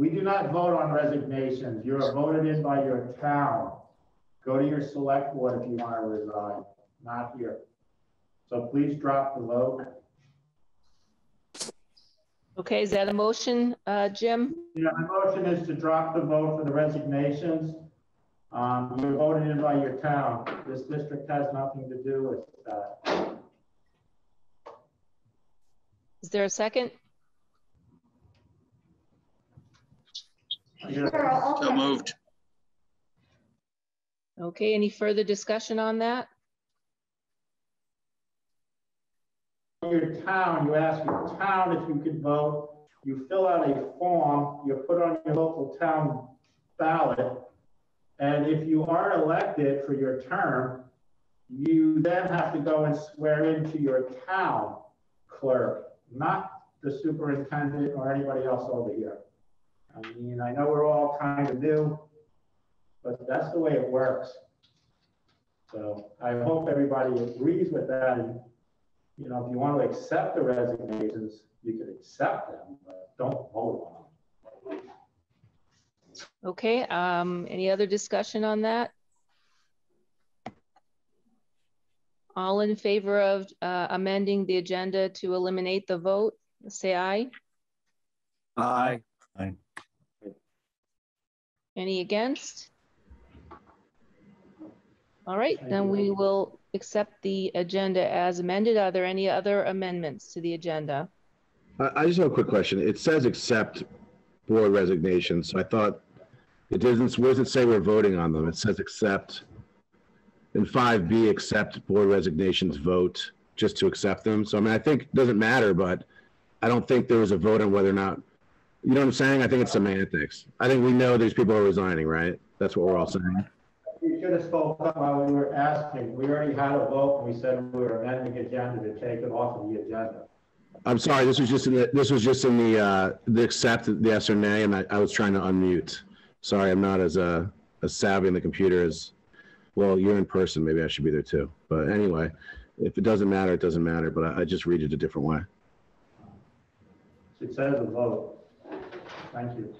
We do not vote on resignations. You're voted in by your town. Go to your select board if you want to resign, not here. So please drop the vote. Okay, is that a motion, uh, Jim? Yeah, my motion is to drop the vote for the resignations. Um, you're voted in by your town. This district has nothing to do with that. Is there a second? Sure, I'll So moved. Okay, any further discussion on that? Your town, you ask your town if you could vote. You fill out a form, you put on your local town ballot. And if you are elected for your term, you then have to go and swear into your town clerk, not the superintendent or anybody else over here. I mean, I know we're all kind of new, but that's the way it works. So I hope everybody agrees with that. And, you know, if you want to accept the resignations, you can accept them, but don't vote on them. Okay, um, any other discussion on that? All in favor of uh, amending the agenda to eliminate the vote, say aye. Aye. Any against? All right, then we will accept the agenda as amended. Are there any other amendments to the agenda? I, I just have a quick question. It says accept board resignations. So I thought it doesn't, where does it say we're voting on them? It says accept. In five B, accept board resignations vote, just to accept them. So I mean, I think it doesn't matter, but I don't think there was a vote on whether or not, you know what I'm saying? I think it's semantics. I think we know these people are resigning, right? That's what we're all saying. You should have spoke up while we were asking. We already had a vote, and we said we were amending the agenda to take it off of the agenda. I'm sorry, this was just in the, this was just in the, uh, the accept, the yes or nay, and I, I was trying to unmute. Sorry, I'm not as, uh, as savvy in the computer as, well, you're in person, maybe I should be there too. But anyway, if it doesn't matter, it doesn't matter, but I, I just read it a different way. It says a vote. Thank you.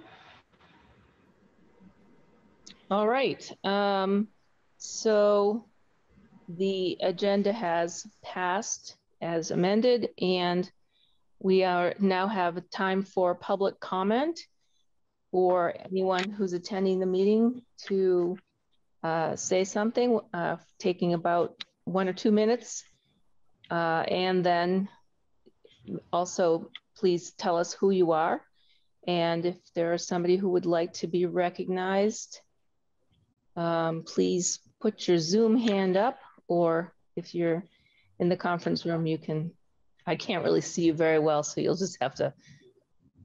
All right, um, so the agenda has passed as amended and we are now have time for public comment or anyone who's attending the meeting to uh, say something, uh, taking about one or two minutes. Uh, and then also please tell us who you are. And if there is somebody who would like to be recognized, um, please put your Zoom hand up, or if you're in the conference room, you can, I can't really see you very well, so you'll just have to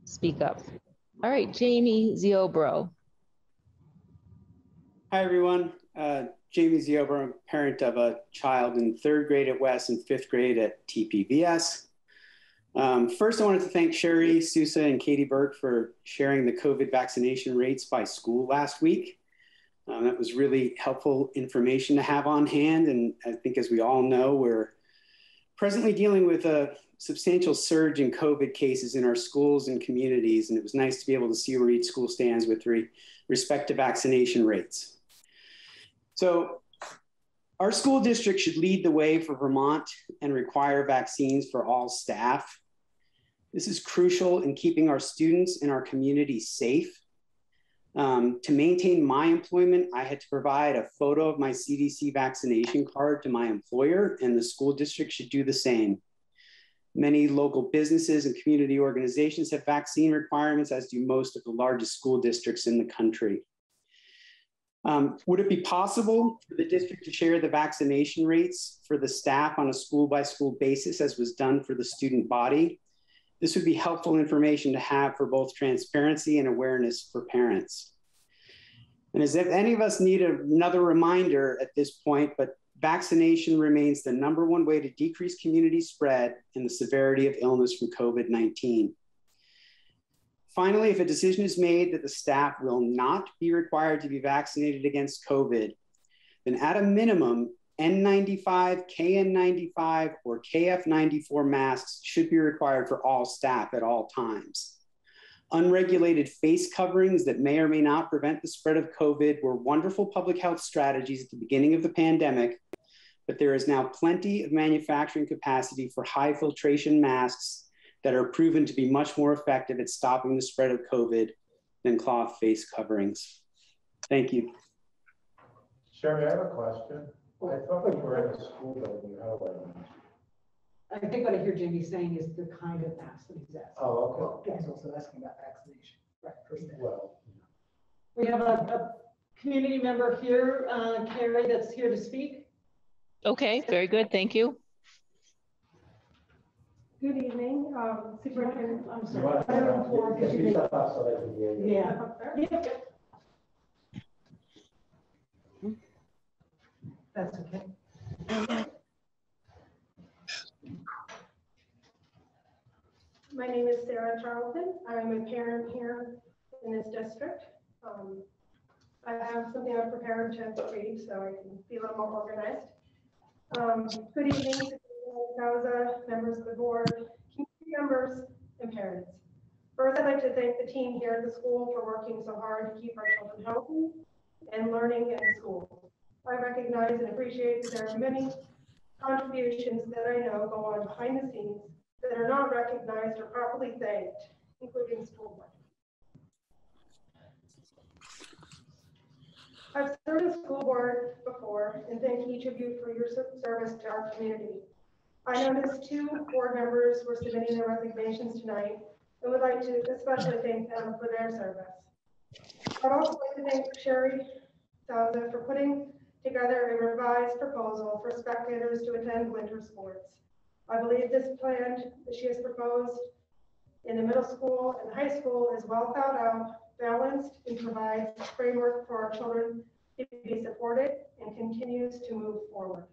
speak up. All right, Jamie Ziobro. Hi, everyone. Uh, Jamie Ziobro, I'm parent of a child in third grade at West and fifth grade at TPVS. Um, first, I wanted to thank Sherry, Sousa, and Katie Burke for sharing the COVID vaccination rates by school last week. Um, that was really helpful information to have on hand. And I think, as we all know, we're presently dealing with a substantial surge in COVID cases in our schools and communities. And it was nice to be able to see where each school stands with re- respect to vaccination rates. So, our school district should lead the way for Vermont and require vaccines for all staff. This is crucial in keeping our students and our community safe. Um, to maintain my employment, I had to provide a photo of my CDC vaccination card to my employer, and the school district should do the same. Many local businesses and community organizations have vaccine requirements, as do most of the largest school districts in the country. Um, would it be possible for the district to share the vaccination rates for the staff on a school by school basis, as was done for the student body? This would be helpful information to have for both transparency and awareness for parents. And as if any of us need another reminder at this point, but vaccination remains the number one way to decrease community spread and the severity of illness from COVID 19. Finally, if a decision is made that the staff will not be required to be vaccinated against COVID, then at a minimum, N95, KN95, or KF94 masks should be required for all staff at all times. Unregulated face coverings that may or may not prevent the spread of COVID were wonderful public health strategies at the beginning of the pandemic, but there is now plenty of manufacturing capacity for high filtration masks that are proven to be much more effective at stopping the spread of COVID than cloth face coverings. Thank you. Sherry, I have a question. I thought we were in a school building, how do I know? I think what I hear Jamie saying is the kind of mask that he's asking. Oh, Well, He's also asking about vaccination, right, for okay. staff. Well, We have a, a community member here, uh, Carrie, that's here to speak. Okay, very good. Thank you. Good evening, um, Superintendent. I'm you sorry. want I don't know for- to speak up so they can hear you? Yeah. Yeah. That's okay. My name is Sarah Charlton. I'm a parent here in this district. Um, I have something I've prepared to read so I can be a little more organized. Um, Good evening, Causa, members of the board, community members, and parents. First, I'd like to thank the team here at the school for working so hard to keep our children healthy and learning in school. I recognize and appreciate that there are many contributions that I know go on behind the scenes that are not recognized or properly thanked, including school board. I've served as school board before and thank each of you for your service to our community. I noticed two board members were submitting their resignations tonight and would like to especially thank them for their service. I'd also like to thank Sherry Sousa for putting together a revised proposal for spectators to attend winter sports. I believe this plan that she has proposed in the middle school and high school is well thought out, balanced, and provides a framework for our children to be supported and continues to move forward.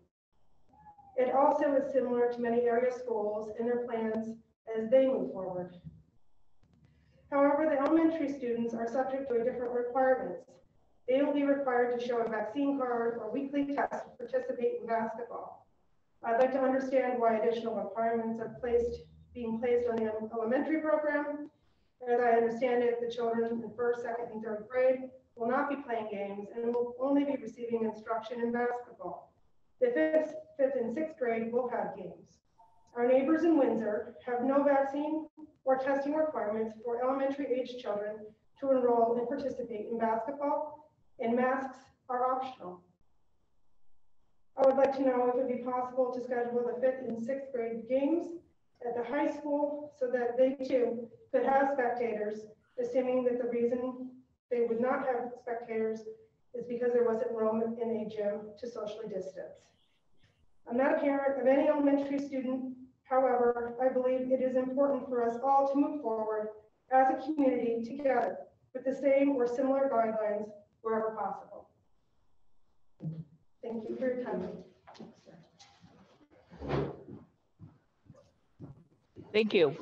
It also is similar to many area schools in their plans as they move forward. However, the elementary students are subject to a different requirements. They will be required to show a vaccine card or weekly test to participate in basketball. I'd like to understand why additional requirements are placed, being placed on the elementary program. As I understand it, the children in first, second, and third grade will not be playing games and will only be receiving instruction in basketball. The fifth, fifth, and sixth grade will have games. Our neighbors in Windsor have no vaccine or testing requirements for elementary age children to enroll and participate in basketball, and masks are optional. I would like to know if it would be possible to schedule the fifth and sixth grade games at the high school so that they too could have spectators, assuming that the reason they would not have spectators is because there wasn't room in a gym to socially distance. I'm not a parent of any elementary student. However, I believe it is important for us all to move forward as a community together with the same or similar guidelines wherever possible. Thank you for your time. Thank you.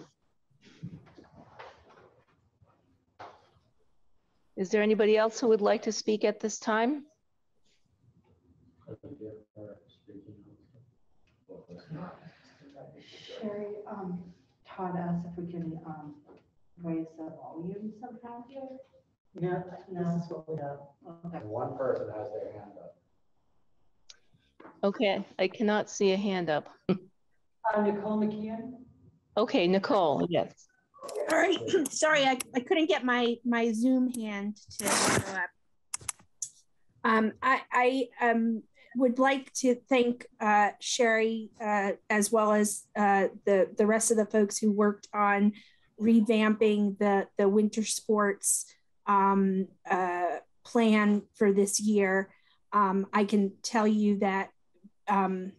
Is there anybody else who would like to speak at this time? Sherry, um, taught us if we can, um, raise the volume somehow here. Yeah, this is what we have. Okay. One person has their hand up. Okay, I cannot see a hand up. Uh, Nicole McKeon? Okay, Nicole, yes. All right, sorry, I, I couldn't get my, my Zoom hand to go up. Um, I, I, um, would like to thank, uh, Sherry, uh, as well as, uh, the, the rest of the folks who worked on revamping the, the winter sports, um, uh, plan for this year. Um, I can tell you that, um,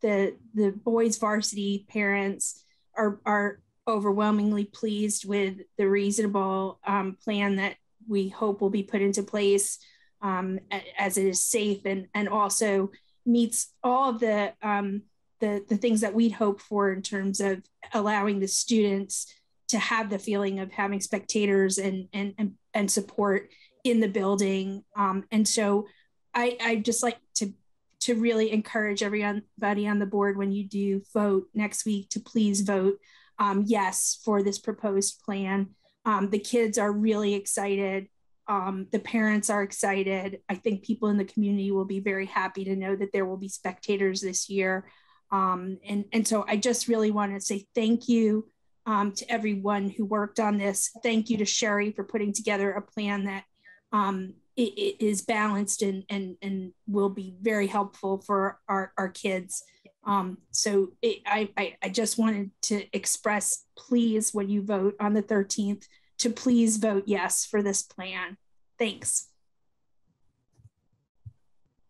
the, the boys varsity parents are, are overwhelmingly pleased with the reasonable um, plan that we hope will be put into place um, as it is safe and, and also meets all of the, um, the, the things that we'd hope for in terms of allowing the students to have the feeling of having spectators and, and, and, and support in the building. Um, and so I, I just like to to really encourage everybody on the board when you do vote next week to please vote um, yes for this proposed plan. Um, the kids are really excited. Um, the parents are excited. I think people in the community will be very happy to know that there will be spectators this year. Um, and, and so I just really want to say thank you um, to everyone who worked on this. Thank you to Sherry for putting together a plan that um, it, it is balanced and, and, and will be very helpful for our, our kids. Um, so it, I, I, I just wanted to express, please, when you vote on the 13th, to please vote yes for this plan. Thanks.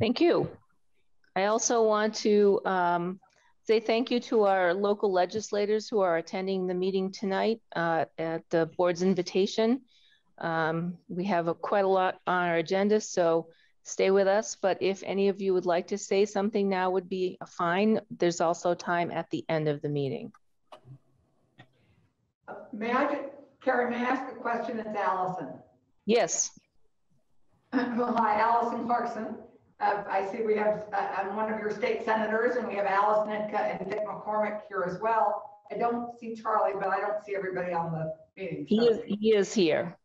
Thank you. I also want to um, say thank you to our local legislators who are attending the meeting tonight uh, at the board's invitation. Um, we have a, quite a lot on our agenda, so stay with us. But if any of you would like to say something now would be fine. There's also time at the end of the meeting. May I, Carrie, may I ask a question? It's Alison. Yes, Well, Hi, Alison Clarkson. Uh, I see we have, uh, I'm one of your state senators and we have Alice Nitka and Dick McCormack here as well. I don't see Charlie, but I don't see everybody on the meeting. he so- is, he is here.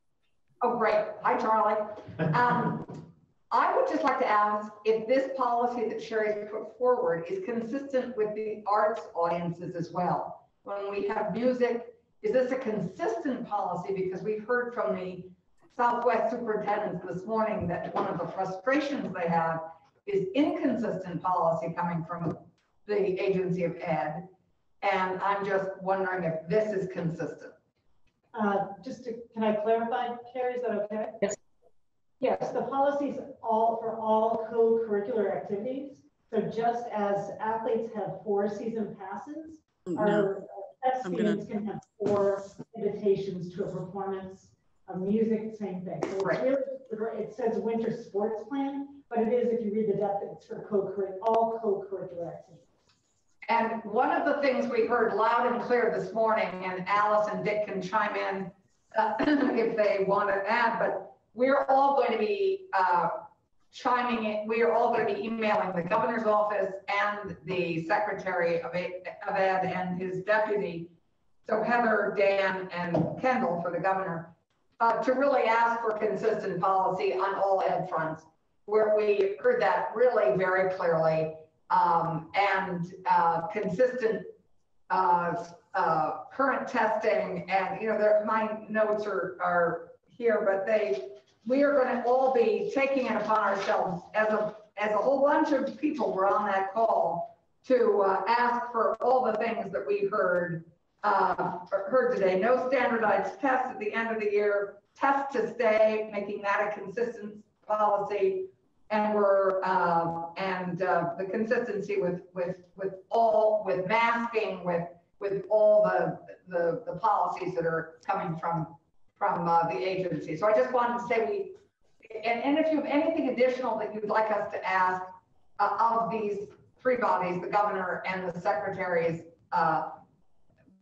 Oh, great. Hi, Charlie. Um, I would just like to ask if this policy that Sherry's put forward is consistent with the arts audiences as well. When we have music, is this a consistent policy? Because we've heard from the Southwest superintendents this morning that one of the frustrations they have is inconsistent policy coming from the agency of ed. And I'm just wondering if this is consistent. Uh, Just to, can I clarify, Carrie, is that okay? Yes. Yes, the policies all, for all co-curricular activities. So just as athletes have four season passes, No, our test I'm gonna- students can have four invitations to a performance of music, same thing. So it's Right. really, it says winter sports plan, but it is, if you read the depth, it's for co-curricular, all co-curricular activities. And one of the things we heard loud and clear this morning, and Alice and Dick can chime in uh, if they want to add, but we're all going to be uh, chiming in, we are all going to be emailing the governor's office and the secretary of Ed of Ed and his deputy, so Heather, Dan, and Kendall for the governor, uh, to really ask for consistent policy on all ed fronts, where we heard that really very clearly um, and uh, consistent uh, uh, current testing. And, you know, there, my notes are, are here, but they, we are going to all be taking it upon ourselves as a, as a whole bunch of people were on that call to uh, ask for all the things that we heard, uh, heard today. No standardized tests at the end of the year, test to stay, making that a consistent policy. And we're, um, and, uh, the consistency with, with, with all, with masking, with, with all the, the, the policies that are coming from, from, uh, the agency. So I just wanted to say we, and, and if you have anything additional that you'd like us to ask, uh, of these three bodies, the governor and the secretaries, uh,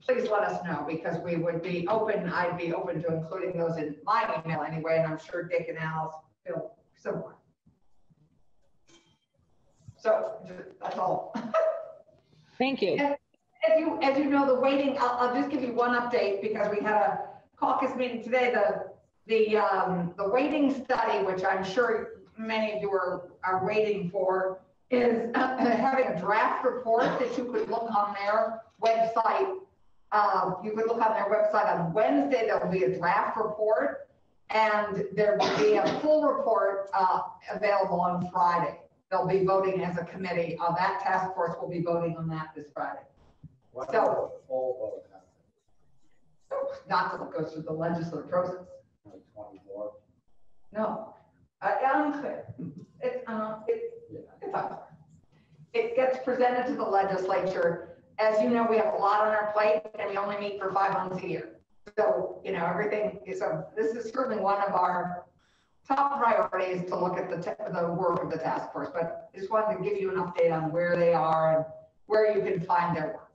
please let us know because we would be open, I'd be open to including those in my email anyway, and I'm sure Dick and Alice feel similar. So that's all. Thank you. As you, as you know, the waiting, I'll, I'll just give you one update because we had a caucus meeting today. The, the, um, the waiting study, which I'm sure many of you are, are waiting for, is having a draft report that you could look on their website. Um, you could look on their website on Wednesday. There'll be a draft report and there will be a full report, uh, available on Friday. They'll be voting as a committee. Uh, that task force will be voting on that this Friday. So- Full vote Not till it goes through the legislative process. No, uh, unclear. It's, uh, it, it's unclear. It gets presented to the legislature. As you know, we have a lot on our plate and we only meet for five months a year. So, you know, everything is, a this is certainly one of our top priorities to look at the, the work of the task force. But I just wanted to give you an update on where they are and where you can find their work.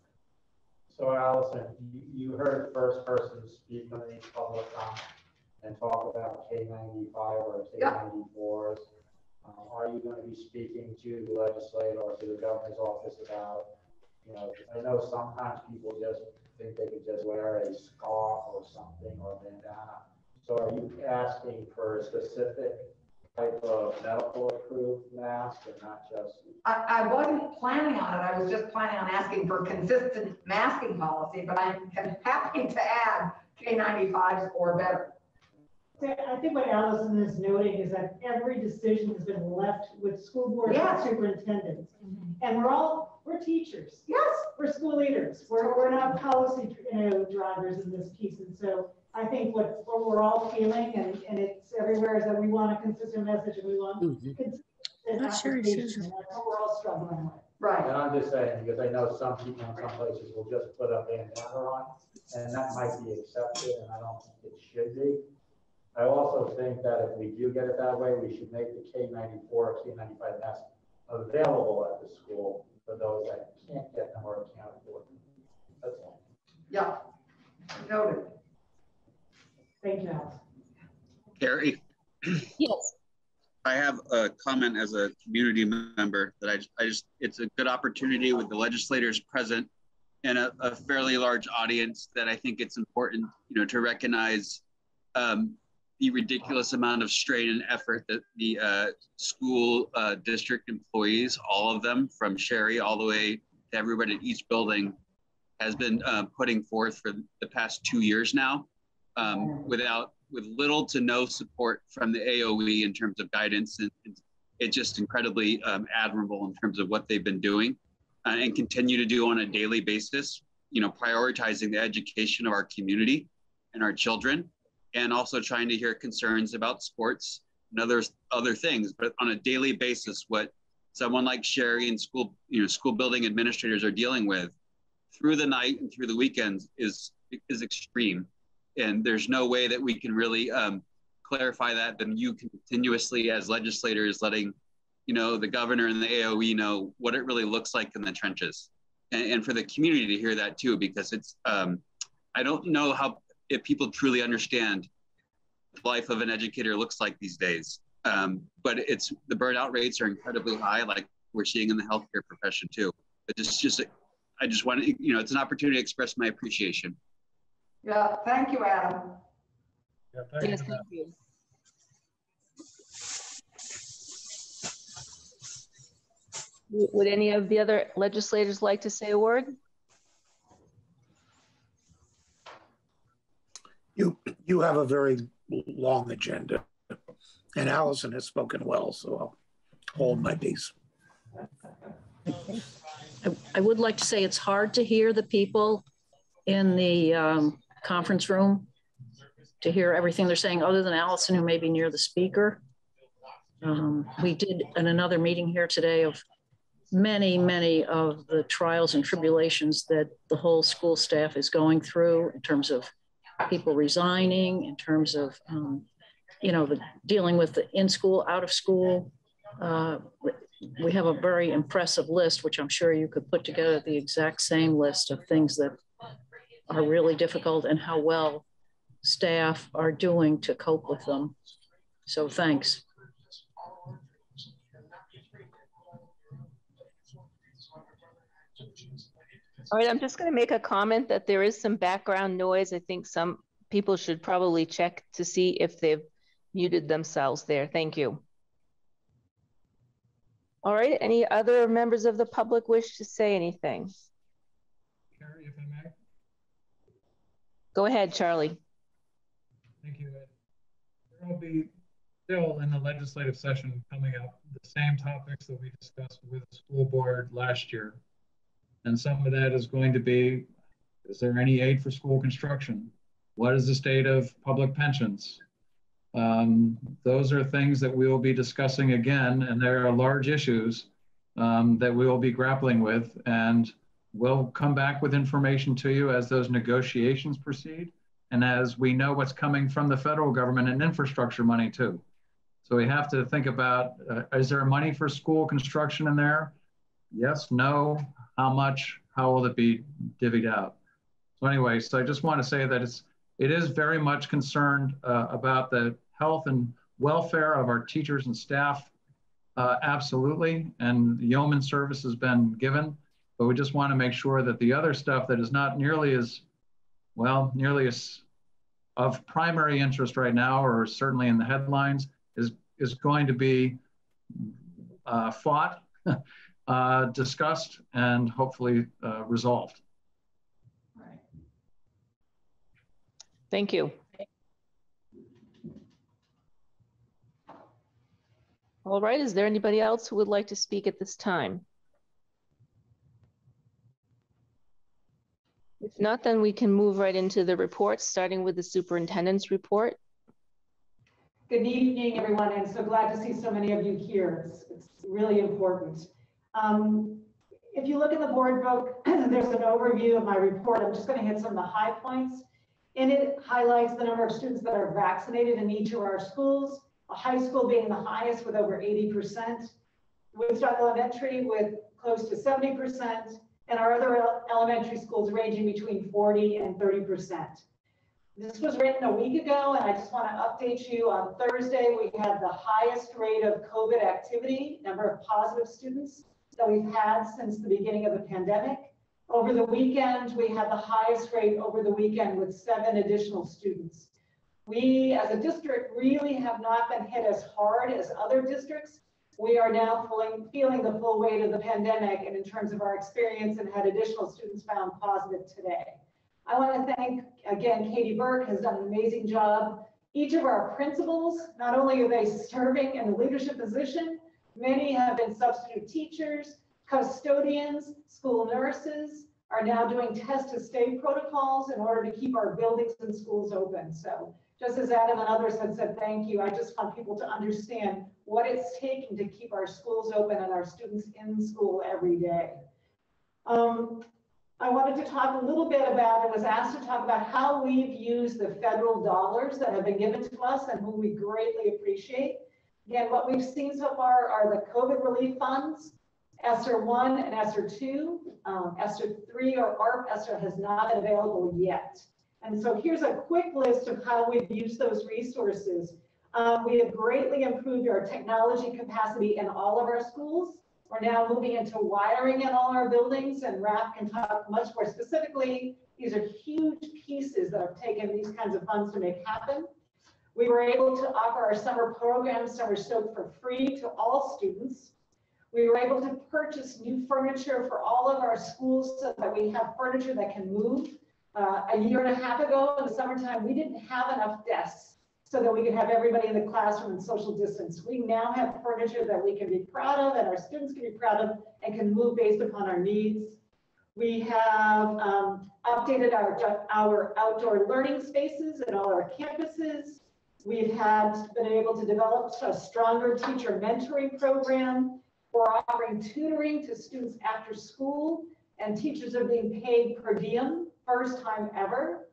So Alison, you, you heard the first person speak on the public comment and talk about K ninety-five or K ninety-fours. Um, are you going to be speaking to the legislator or to the governor's office about You know, I know sometimes people just think they could just wear a scarf or something or a bandana. So are you asking for a specific type of medical approved mask and not just? I, I wasn't planning on it. I was just planning on asking for consistent masking policy, but I'm happy to add K95s or better. I think what Alison is noting is that every decision has been left with school boards and Yes. superintendents. Mm-hmm. And we're all, we're teachers, Yes, we're school leaders, we're, we're not policy, you know, drivers in this piece. And so I think what, what we're all feeling and, and it's everywhere is that we want a consistent message and we want mm-hmm. consistent Not sure it says. And that's what we're all struggling with. right. And I'm just saying, because I know some people in some places will just put a bandana on, and that might be accepted, and I don't think it should be. I also think that if we do get it that way, we should make the K ninety-four, K ninety-five mask available at the school for those that can't get them or can't afford them. That's all. Yeah. Noted. Thank you, Alison. Carrie, Yes. I have a comment as a community member that I, just- I just, it's a good opportunity with the legislators present and a, a fairly large audience that I think it's important, you know, to recognize um, the ridiculous amount of strain and effort that the uh, school uh, district employees, all of them, from Sherry all the way to everybody at each building, has been uh, putting forth for the past two years now, um, without with little to no support from the AOE in terms of guidance, and, and it's just incredibly um, admirable in terms of what they've been doing uh, and continue to do on a daily basis. You know, prioritizing the education of our community and our children, and also trying to hear concerns about sports and other other things. But on a daily basis, what someone like Sherry and school, you know, school building administrators are dealing with through the night and through the weekends is is extreme. And there's no way that we can really um, clarify that than you continuously as legislators letting, you know, the governor and the AOE know what it really looks like in the trenches. And, and for the community to hear that too, because it's, um, I don't know how, if people truly understand the life of an educator looks like these days. Um, but it's, the burnout rates are incredibly high, like we're seeing in the healthcare profession too. But it's just, I just want to, you know, it's an opportunity to express my appreciation. Yeah, thank you, Adam. Yes, thank you. Would any of the other legislators like to say a word? You, you have a very long agenda. And Alison has spoken well, so I'll hold my peace. I, I would like to say it's hard to hear the people in the um, conference room, to hear everything they're saying, other than Alison, who may be near the speaker. Um, we did in another meeting here today of many, many of the trials and tribulations that the whole school staff is going through in terms of people resigning, in terms of, um, you know, the dealing with the in school, out of school. Uh, we have a very impressive list, which I'm sure you could put together the exact same list of things that are really difficult and how well staff are doing to cope with them. So thanks. All right, I'm just going to make a comment that there is some background noise. I think some people should probably check to see if they've muted themselves there. Thank you. All right, any other members of the public wish to say anything? Carrie, if I may. Go ahead, Charlie. Thank you, Ed. There will be still in the legislative session coming up, the same topics that we discussed with the school board last year. And some of that is going to be, is there any aid for school construction? What is the state of public pensions? Um, those are things that we will be discussing again, and there are large issues um, that we will be grappling with. And we'll come back with information to you as those negotiations proceed and as we know what's coming from the federal government and infrastructure money too. So we have to think about, uh, is there money for school construction in there? Yes, no, how much, how will it be divvied out? So anyway, so I just want to say that it's, it is very much concerned uh, about the health and welfare of our teachers and staff. Uh, absolutely, and yeoman service has been given. but we just want to make sure that the other stuff that is not nearly as, well, nearly as of primary interest right now, or certainly in the headlines, is, is going to be uh, fought, uh, discussed, and hopefully uh, resolved. Thank you. All right, is there anybody else who would like to speak at this time? If not, then we can move right into the reports, starting with the superintendent's report. Good evening, everyone, and so glad to see so many of you here. It's, it's really important. Um, if you look at the board book, there's an overview of my report. I'm just going to hit some of the high points. And it highlights the number of students that are vaccinated in each of our schools, a high school being the highest with over 80%, Woodstock Elementary with close to 70%, and our other elementary schools ranging between 40 and 30%. This was written a week ago, and I just want to update you. On Thursday, we had the highest rate of COVID activity, number of positive students that we've had since the beginning of the pandemic. Over the weekend, we had the highest rate over the weekend with seven additional students. We, as a district, really have not been hit as hard as other districts. We are now feeling, feeling the full weight of the pandemic and in terms of our experience and had additional students found positive today. I want to thank, again, Katie Burke has done an amazing job. Each of our principals, not only are they serving in the leadership position, many have been substitute teachers, custodians, school nurses are now doing test to stay protocols in order to keep our buildings and schools open. So just as Adam and others have said, thank you. I just want people to understand what it's taking to keep our schools open and our students in school every day. Um, I wanted to talk a little bit about, and was asked to talk about how we've used the federal dollars that have been given to us and whom we greatly appreciate. Again, what we've seen so far are the COVID relief funds, ESSER 1 and ESSER 2. Um, ESSER 3 or ARP ESSER has not been available yet. And so here's a quick list of how we've used those resources. Um, we have greatly improved our technology capacity in all of our schools. We're now moving into wiring in all our buildings, and Raf can talk much more specifically. These are huge pieces that have taken these kinds of funds to make happen. We were able to offer our summer program, Summer Soak, for free to all students. We were able to purchase new furniture for all of our schools so that we have furniture that can move. Uh, a year and a half ago in the summertime, we didn't have enough desks so that we could have everybody in the classroom in social distance. We now have furniture that we can be proud of and our students can be proud of and can move based upon our needs. We have um, updated our, our outdoor learning spaces at all our campuses. We've had been able to develop a stronger teacher mentoring program we're offering tutoring to students after school, and teachers are being paid per diem, first time ever.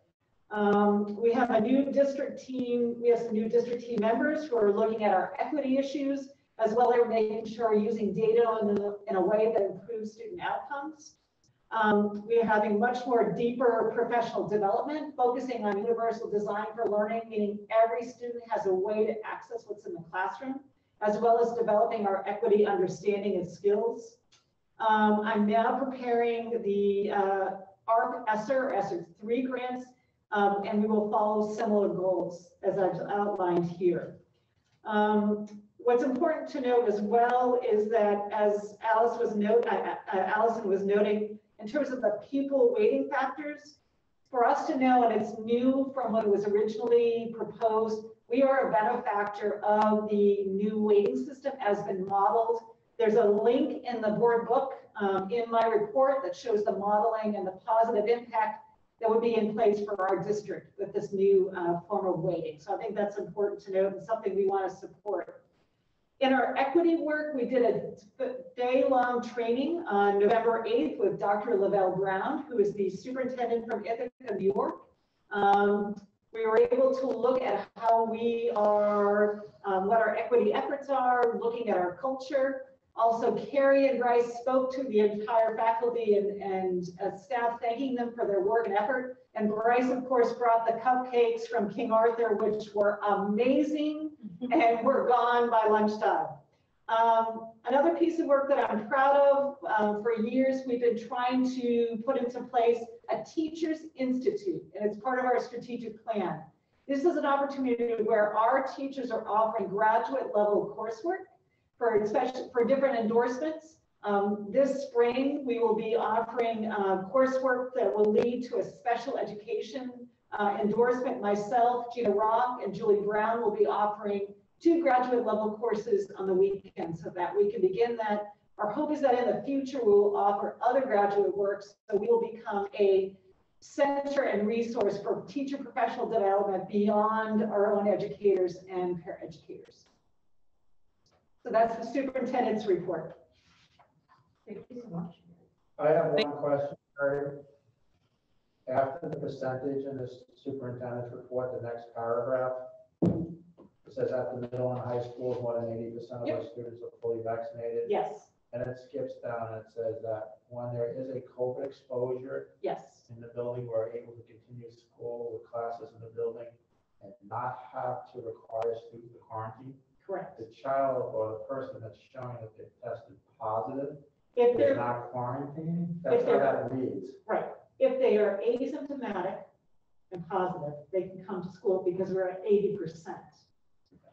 Um, we have a new district team. We have some new district team members who are looking at our equity issues, as well as making sure we're using data in a, in a way that improves student outcomes. Um, we are having much more deeper professional development, focusing on universal design for learning, meaning every student has a way to access what's in the classroom as well as developing our equity understanding and skills. Um, I'm now preparing the uh, ARP ESSER, ESSER 3 grants, um, and we will follow similar goals as I've outlined here. Um, what's important to note as well is that as Alice was note, uh, uh, Allison was noting, in terms of the pupil weighting factors, for us to know, and it's new from what was originally proposed, we are a benefactor of the new weighting system as been modeled. There's a link in the board book um, in my report that shows the modeling and the positive impact that would be in place for our district with this new uh, form of weighting. So I think that's important to note and something we want to support. In our equity work, we did a day-long training on November 8th with Dr. Luvelle Brown, who is the superintendent from Ithaca, New York. Um, we were able to look at how we are, um, what our equity efforts are, looking at our culture. Also, Carrie and Bryce spoke to the entire faculty and, and uh, staff, thanking them for their work and effort. And Bryce, of course, brought the cupcakes from King Arthur, which were amazing and we're gone by lunchtime. Um, another piece of work that I'm proud of, um, for years, we've been trying to put into place a Teachers Institute, and it's part of our strategic plan. This is an opportunity where our teachers are offering graduate level coursework for especially for different endorsements. Um, this spring, we will be offering uh, coursework that will lead to a special education uh, endorsement. Myself, Gina Rock, and Julie Brown will be offering two graduate level courses on the weekend so that we can begin that. Our hope is that in the future, we will offer other graduate works so we will become a center and resource for teacher professional development beyond our own educators and paraeducators. So that's the superintendent's report. Thank you so much. I have one question, Mary. After the percentage in the superintendent's report, the next paragraph, it says at the middle and high schools, more than eighty percent of our students are fully vaccinated. Yes, And it skips down and says that when there is a COVID exposure yes, in the building, we're able to continue school with classes in the building and not have to require students to quarantine. correct. The child or the person that's showing that they tested positive If is they're, not quarantining, that's how that reads. right, if they are asymptomatic and positive, they can come to school because we're at eighty percent.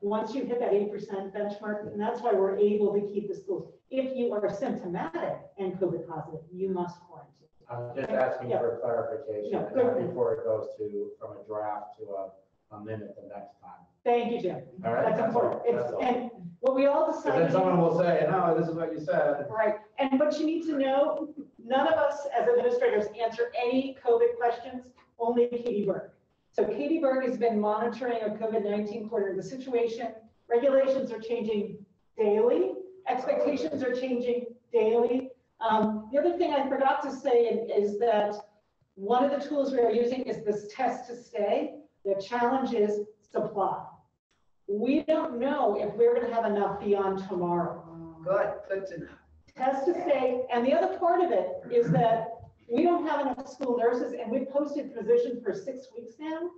Once you hit that eighty percent benchmark, and that's why we're able to keep the schools. If you are symptomatic and COVID positive, you must quarantine. I'm just asking Yeah. for clarification, Yeah, good. before it goes to, from a draft to a, a minute the next time. Thank you, Jim. All right, That's that's all, important. It's, that's all. and what we all decided. then someone will say, no, this is what you said. Right, and what you need to know, none of us as administrators answer any COVID questions, only Katie Burke. So Katie Burke has been monitoring a COVID-19 quarter, the situation, regulations are changing daily, expectations are changing daily. Um, the other thing I forgot to say is that one of the tools we are using is this test to stay. The challenge is supply. We don't know if we're gonna have enough beyond tomorrow Good, good to know. Test to stay. And the other part of it is that we don't have enough school nurses and we've posted positions for six weeks now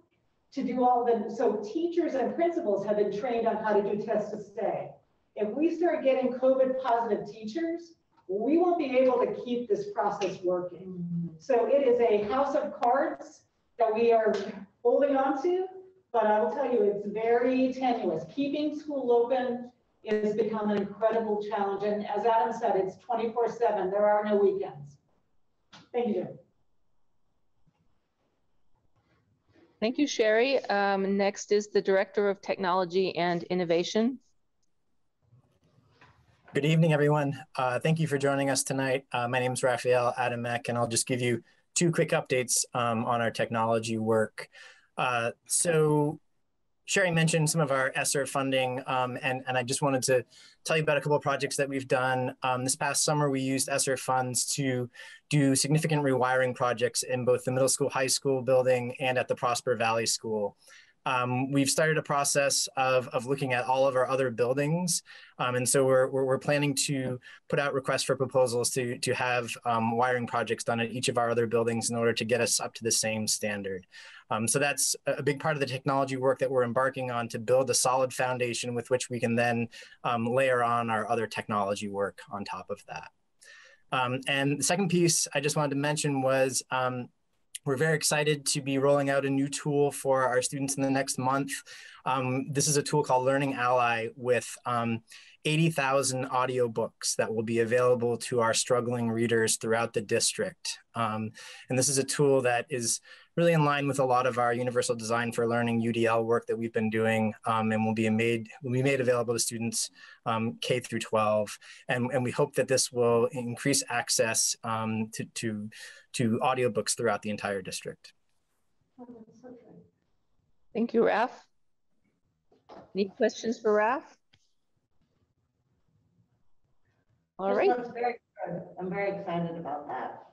to do all the, so teachers and principals have been trained on how to do test to stay. If we start getting COVID positive teachers, we won't be able to keep this process working. Mm-hmm. So it is a house of cards that we are holding on to, but I will tell you, it's very tenuous. Keeping school open has become an incredible challenge. And as Adam said, it's 24 seven. There are no weekends. Thank you, Jim. Thank you, Sherry. Um, next is the Director of Technology and Innovation. Good evening, everyone. Uh, thank you for joining us tonight. Uh, my name is Raphael Adamek, and I'll just give you two quick updates um, on our technology work. Uh, so Sherry mentioned some of our ESSER funding, um, and, and I just wanted to tell you about a couple of projects that we've done. Um, this past summer, we used ESSER funds to do significant rewiring projects in both the middle school, high school building and at the Prosper Valley School. Um, we've started a process of, of looking at all of our other buildings. Um, and so we're, we're, we're, planning to put out requests for proposals to, to have um, wiring projects done at each of our other buildings in order to get us up to the same standard. Um, so that's a big part of the technology work that we're embarking on to build a solid foundation with which we can then um, layer on our other technology work on top of that. Um, and the second piece I just wanted to mention was um, we're very excited to be rolling out a new tool for our students in the next month. Um, this is a tool called Learning Ally with um, 80,000 audiobooks that will be available to our struggling readers throughout the district. And this is a tool that is really in line with a lot of our Universal Design for Learning UDL work that we've been doing um, and will be made will be made available to students um, K through 12. And, and we hope that this will increase access um, to, to, to audiobooks throughout the entire district. Thank you, Raf. Any questions for Raf? All This looks very good. I'm very excited about that.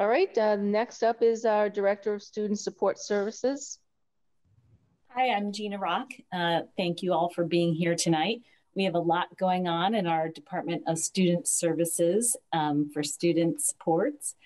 All right. Uh, next up is our Director of Student Support Services. Hi, I'm Gina Rock. Uh, thank you all for being here tonight. We have a lot going on in our Department of Student Services um, for student supports.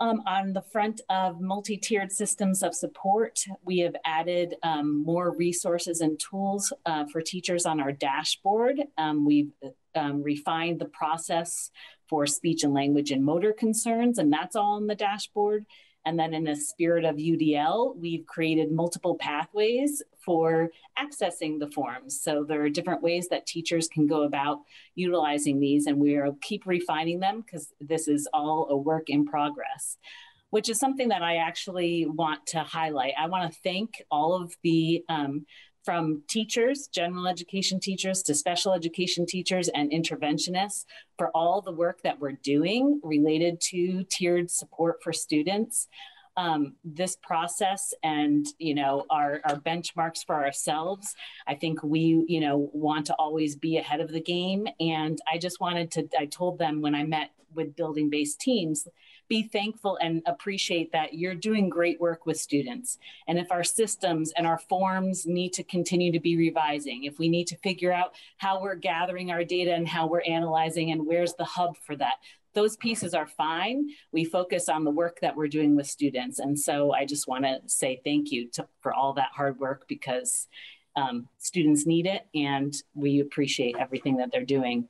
Um, on the front of multi-tiered systems of support, we have added um, more resources and tools uh, for teachers on our dashboard. Um, we've um, refined the process for speech and language and motor concerns, and that's all on the dashboard. And then in a spirit of UDL, we've created multiple pathways for accessing the forms. So there are different ways that teachers can go about utilizing these and we'll keep refining them because this is all a work in progress which is something that I actually want to highlight. I want to thank all of the um, from teachers, general education teachers to special education teachers and interventionists for all the work that we're doing related to tiered support for students. Um, this process and you know our, our benchmarks for ourselves i think we you know want to always be ahead of the game and i just wanted to i told them when i met with building based teams be thankful and appreciate that you're doing great work with students. And if our systems and our forms need to continue to be revising, if we need to figure out how we're gathering our data and how we're analyzing and where's the hub for that, those pieces are fine. We focus on the work that we're doing with students. And so I just want to say thank you to, for all that hard work because um, students need it and we appreciate everything that they're doing.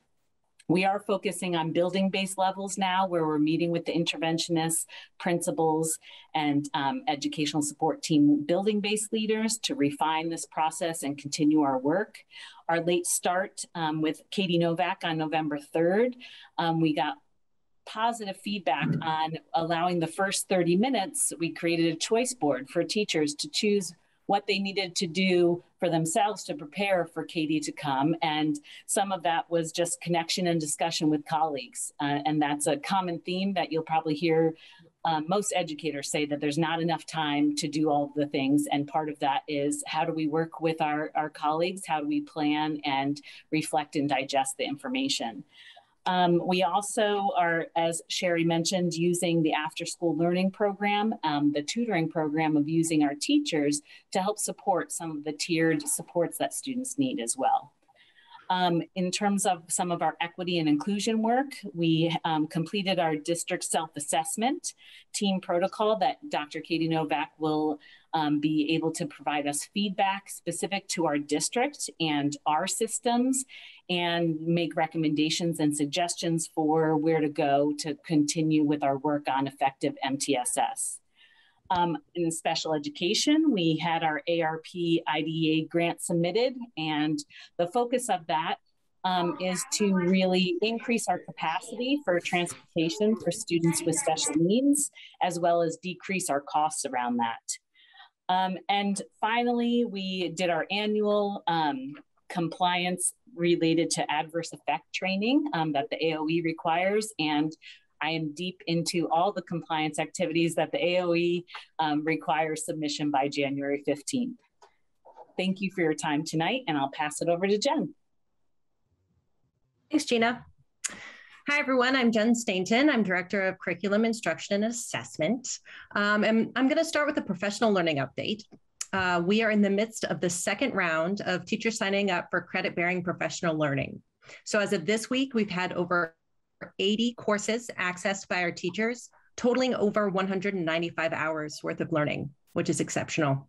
We are focusing on building based levels now, where we're meeting with the interventionists, principals, and um, educational support team building based leaders to refine this process and continue our work. Our late start um, with Katie Novak on November 3rd, um, we got positive feedback on allowing the first 30 minutes. We created a choice board for teachers to choose what they needed to do for themselves to prepare for Katie to come. And some of that was just connection and discussion with colleagues. Uh, and that's a common theme that you'll probably hear um, most educators say that there's not enough time to do all the things. And part of that is how do we work with our, our colleagues? How do we plan and reflect and digest the information? Um, we also are, as Sherry mentioned, using the after school learning program, um, the tutoring program of using our teachers to help support some of the tiered supports that students need as well. Um, in terms of some of our equity and inclusion work, we um, completed our district self-assessment team protocol that Dr. Katie Novak will um, be able to provide us feedback specific to our district and our systems and make recommendations and suggestions for where to go to continue with our work on effective MTSS. Um, in special education, we had our ARP IDEA grant submitted, and the focus of that um, is to really increase our capacity for transportation for students with special needs, as well as decrease our costs around that. Um, and finally, we did our annual um, compliance related to adverse effect training um, that the AOE requires. And I am deep into all the compliance activities that the AOE um, requires submission by January 15th. Thank you for your time tonight, and I'll pass it over to Jen. Thanks, Gina. Hi, everyone. I'm Jen Stainton. I'm Director of Curriculum Instruction and Assessment. Um, and I'm going to start with a professional learning update. Uh, we are in the midst of the second round of teachers signing up for credit bearing professional learning. So, as of this week, we've had over 80 courses accessed by our teachers, totaling over 195 hours worth of learning, which is exceptional.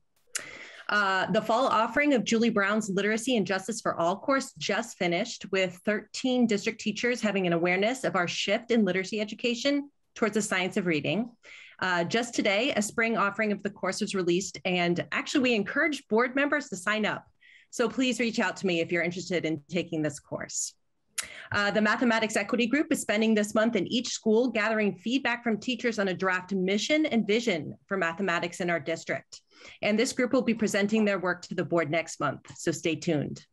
Uh, the fall offering of Julie Brown's Literacy and Justice for All course just finished with 13 district teachers having an awareness of our shift in literacy education towards the science of reading. Uh, just today, a spring offering of the course was released, and actually, we encourage board members to sign up. So please reach out to me if you're interested in taking this course. Uh, the Mathematics Equity Group is spending this month in each school gathering feedback from teachers on a draft mission and vision for mathematics in our district. And this group will be presenting their work to the board next month, so stay tuned.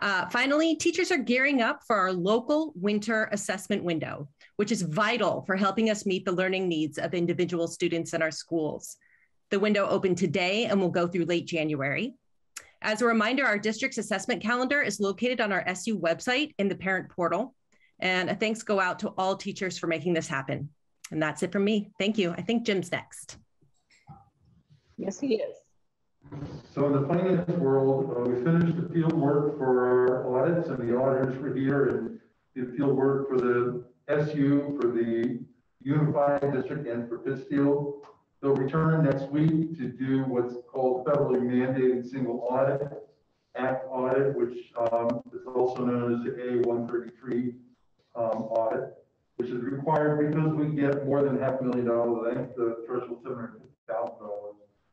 Uh, finally, teachers are gearing up for our local winter assessment window, which is vital for helping us meet the learning needs of individual students in our schools. The window opened today and will go through late January. As a reminder, our district's assessment calendar is located on our SU website in the parent portal. And a thanks go out to all teachers for making this happen. And that's it from me. Thank you. I think Jim's next. Yes, he is. So in the finance world, uh, we finished the field work for our audits and the auditors were here and the field work for the SU, for the Unified District and for Pittsfield. They'll return next week to do what's called federally mandated single audit, act audit, which um, is also known as the A133 um, audit, which is required because we get more than half a million dollars, I think the threshold $750,000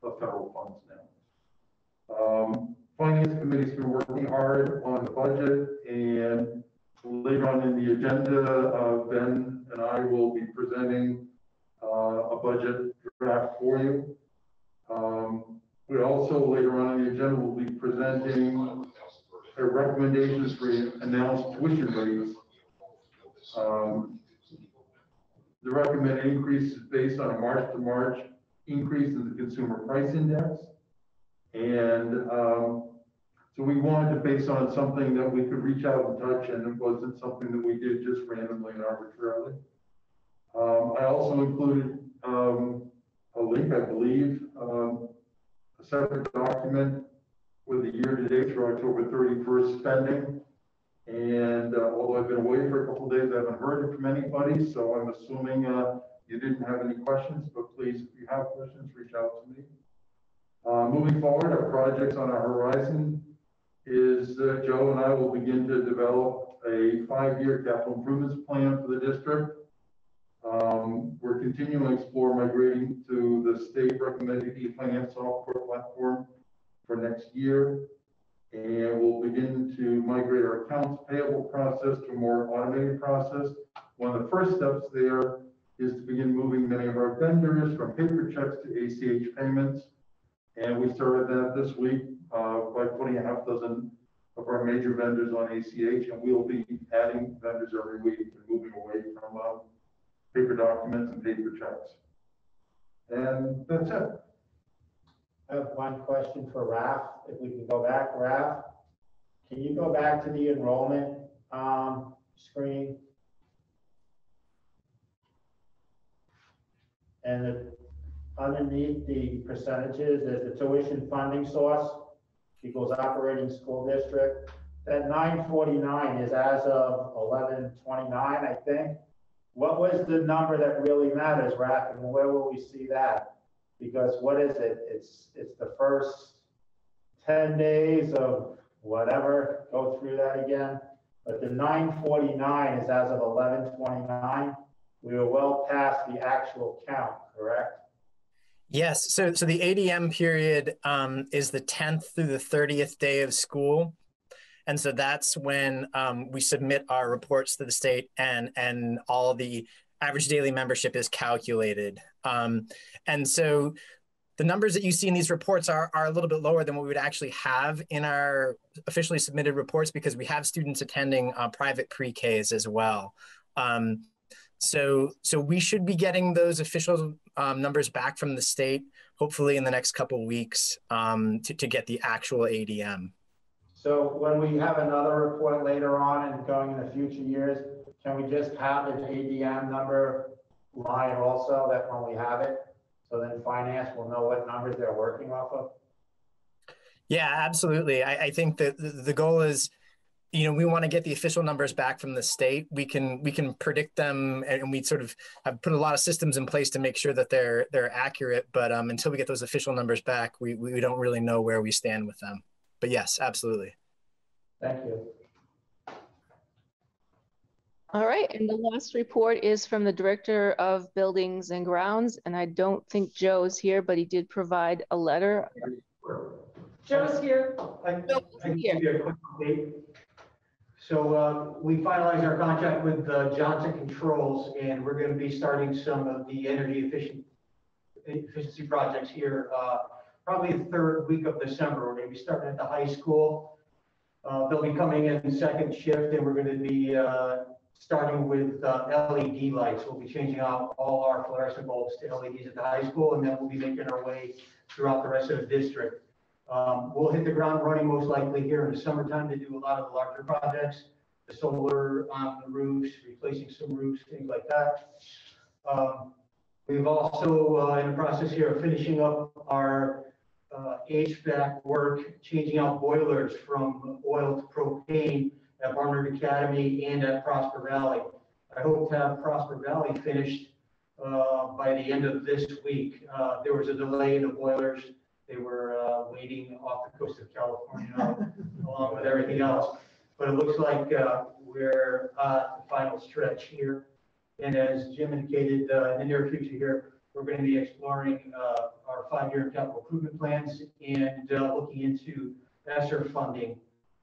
of federal funds now. Um, Finance Committee's been working hard on the budget and later on in the agenda, uh, Ben and I will be presenting uh, a budget draft for you. Um, we also later on in the agenda will be presenting a recommendations for announced tuition rates. Um, the recommended increase is based on a March to March increase in the consumer price index. And um, so we wanted to base on something that we could reach out and touch, and it wasn't something that we did just randomly and arbitrarily. Um, I also included um, a link, I believe, um, a separate document with the year-to-date through October 31st spending. And uh, although I've been away for a couple of days, I haven't heard from anybody, so I'm assuming uh, you didn't have any questions, but please, if you have questions, reach out to me. Uh, moving forward, our projects on our horizon is uh, Joe and I will begin to develop a five-year capital improvements plan for the district. Um, we're continuing to explore migrating to the state recommended e-finance software platform for next year. And we'll begin to migrate our accounts payable process to a more automated process. One of the first steps there is to begin moving many of our vendors from paper checks to ACH payments. And we started that this week uh, by putting a half dozen of our major vendors on ACH, and we'll be adding vendors every week and moving away from uh, paper documents and paper checks. And that's it. I have one question for Raf, if we can go back, Raf. Can you go back to the enrollment um, screen? And the, underneath the percentages, there's the tuition funding source, equals operating school district. That nine forty-nine is as of eleven twenty-nine, I think. What was the number that really matters, Raf, and where will we see that? Because what is it? It's, it's the first ten days of whatever, go through that again. But the nine forty-nine is as of eleven twenty-nine. We were well past the actual count, correct? Yes. So, so the ADM period um, is the 10th through the 30th day of school. And so that's when um, we submit our reports to the state and, and all the average daily membership is calculated. Um, and so the numbers that you see in these reports are, are a little bit lower than what we would actually have in our officially submitted reports because we have students attending uh, private pre-Ks as well. Um, so, so we should be getting those official um, numbers back from the state, hopefully in the next couple weeks um, to, to get the actual ADM. So when we have another report later on and going in the future years, can we just have an ADM number line also that when we have it? So then finance will know what numbers they're working off of? Yeah, absolutely. I, I think that the, the goal is you know we want to get the official numbers back from the state we can we can predict them and we sort of have put a lot of systems in place to make sure that they're they're accurate but um, until we get those official numbers back we, we don't really know where we stand with them but yes absolutely. Thank you. All right and the last report is from the director of buildings and grounds and i don't think joe is here but he did provide a letter. Joe's here. I, I can give you a quick update. So uh, we finalized our contract with uh, Johnson Controls, and we're going to be starting some of the energy efficient efficiency projects here. Uh, probably the third week of December. We're going to be starting at the high school. Uh, they'll be coming in second shift, and we're going to be uh, starting with uh, LED lights. We'll be changing out all our fluorescent bulbs to LEDs at the high school, and then we'll be making our way throughout the rest of the district. Um, we'll hit the ground running most likely here in the summertime to do a lot of the larger projects, the solar on the roofs, replacing some roofs, things like that. Um, we've also uh, in the process here of finishing up our uh, HVAC work, changing out boilers from oil to propane at Barnard Academy and at Prosper Valley. I hope to have Prosper Valley finished uh, by the end of this week. Uh, There was a delay in the boilers. They were uh, waiting off the coast of California along with everything else. But it looks like uh, we're uh, the final stretch here. And as Jim indicated, uh, in the near future here, we're going to be exploring uh, our five-year capital improvement plans and uh, looking into ESSER funding,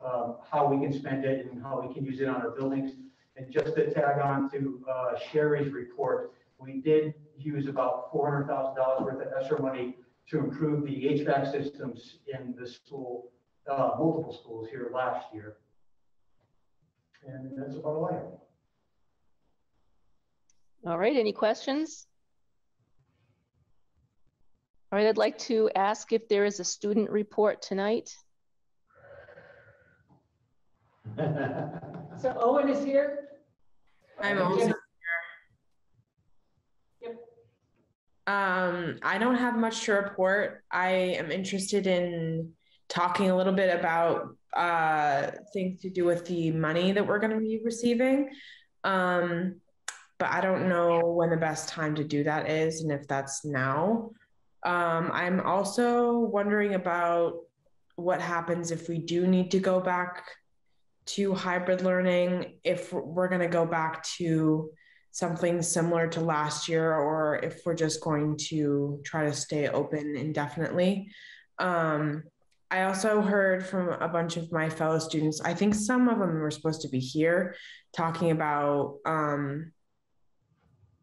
um, how we can spend it and how we can use it on our buildings. And just to tag on to uh, Sherry's report, we did use about $400,000 worth of ESSER money to improve the HVAC systems in the school, uh, multiple schools here last year. And that's about all I have. All right, any questions? All right, I'd like to ask if there is a student report tonight. So Owen is here. I'm also here. Um, I don't have much to report. I am interested in talking a little bit about uh, things to do with the money that we're going to be receiving. Um, but I don't know when the best time to do that is and if that's now. Um, I'm also wondering about what happens if we do need to go back to hybrid learning, if we're going to go back to something similar to last year or if we're just going to try to stay open indefinitely. Um, I also heard from a bunch of my fellow students, I think some of them were supposed to be here talking about um,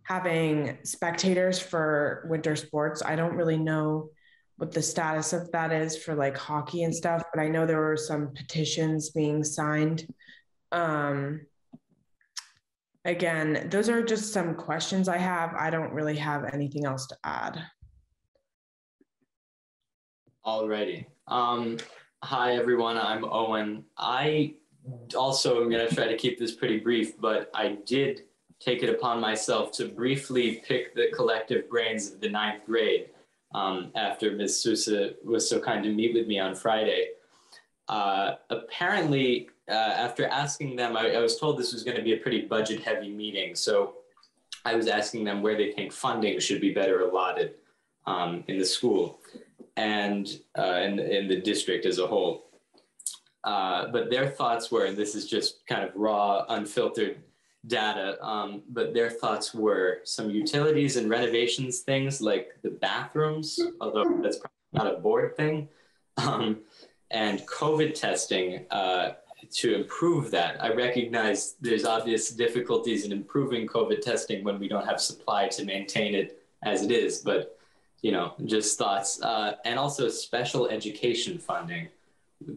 having spectators for winter sports. I don't really know what the status of that is for like hockey and stuff, but I know there were some petitions being signed. Um, again, those are just some questions I have. I don't really have anything else to add. Alrighty. Um, hi everyone, I'm Owen. I also am going to try to keep this pretty brief, but I did take it upon myself to briefly pick the collective brains of the ninth grade um, after Ms. Sousa was so kind to meet with me on Friday. Uh, apparently, uh, after asking them, I, I was told this was going to be a pretty budget heavy meeting. So I was asking them where they think funding should be better allotted um, in the school and uh, in, in the district as a whole. Uh, but their thoughts were, and this is just kind of raw, unfiltered data, um, but their thoughts were some utilities and renovations things like the bathrooms, although that's not a board thing, um, and COVID testing uh, to improve that. I recognize there's obvious difficulties in improving COVID testing when we don't have supply to maintain it as it is, but you know, just thoughts, uh, and also special education funding.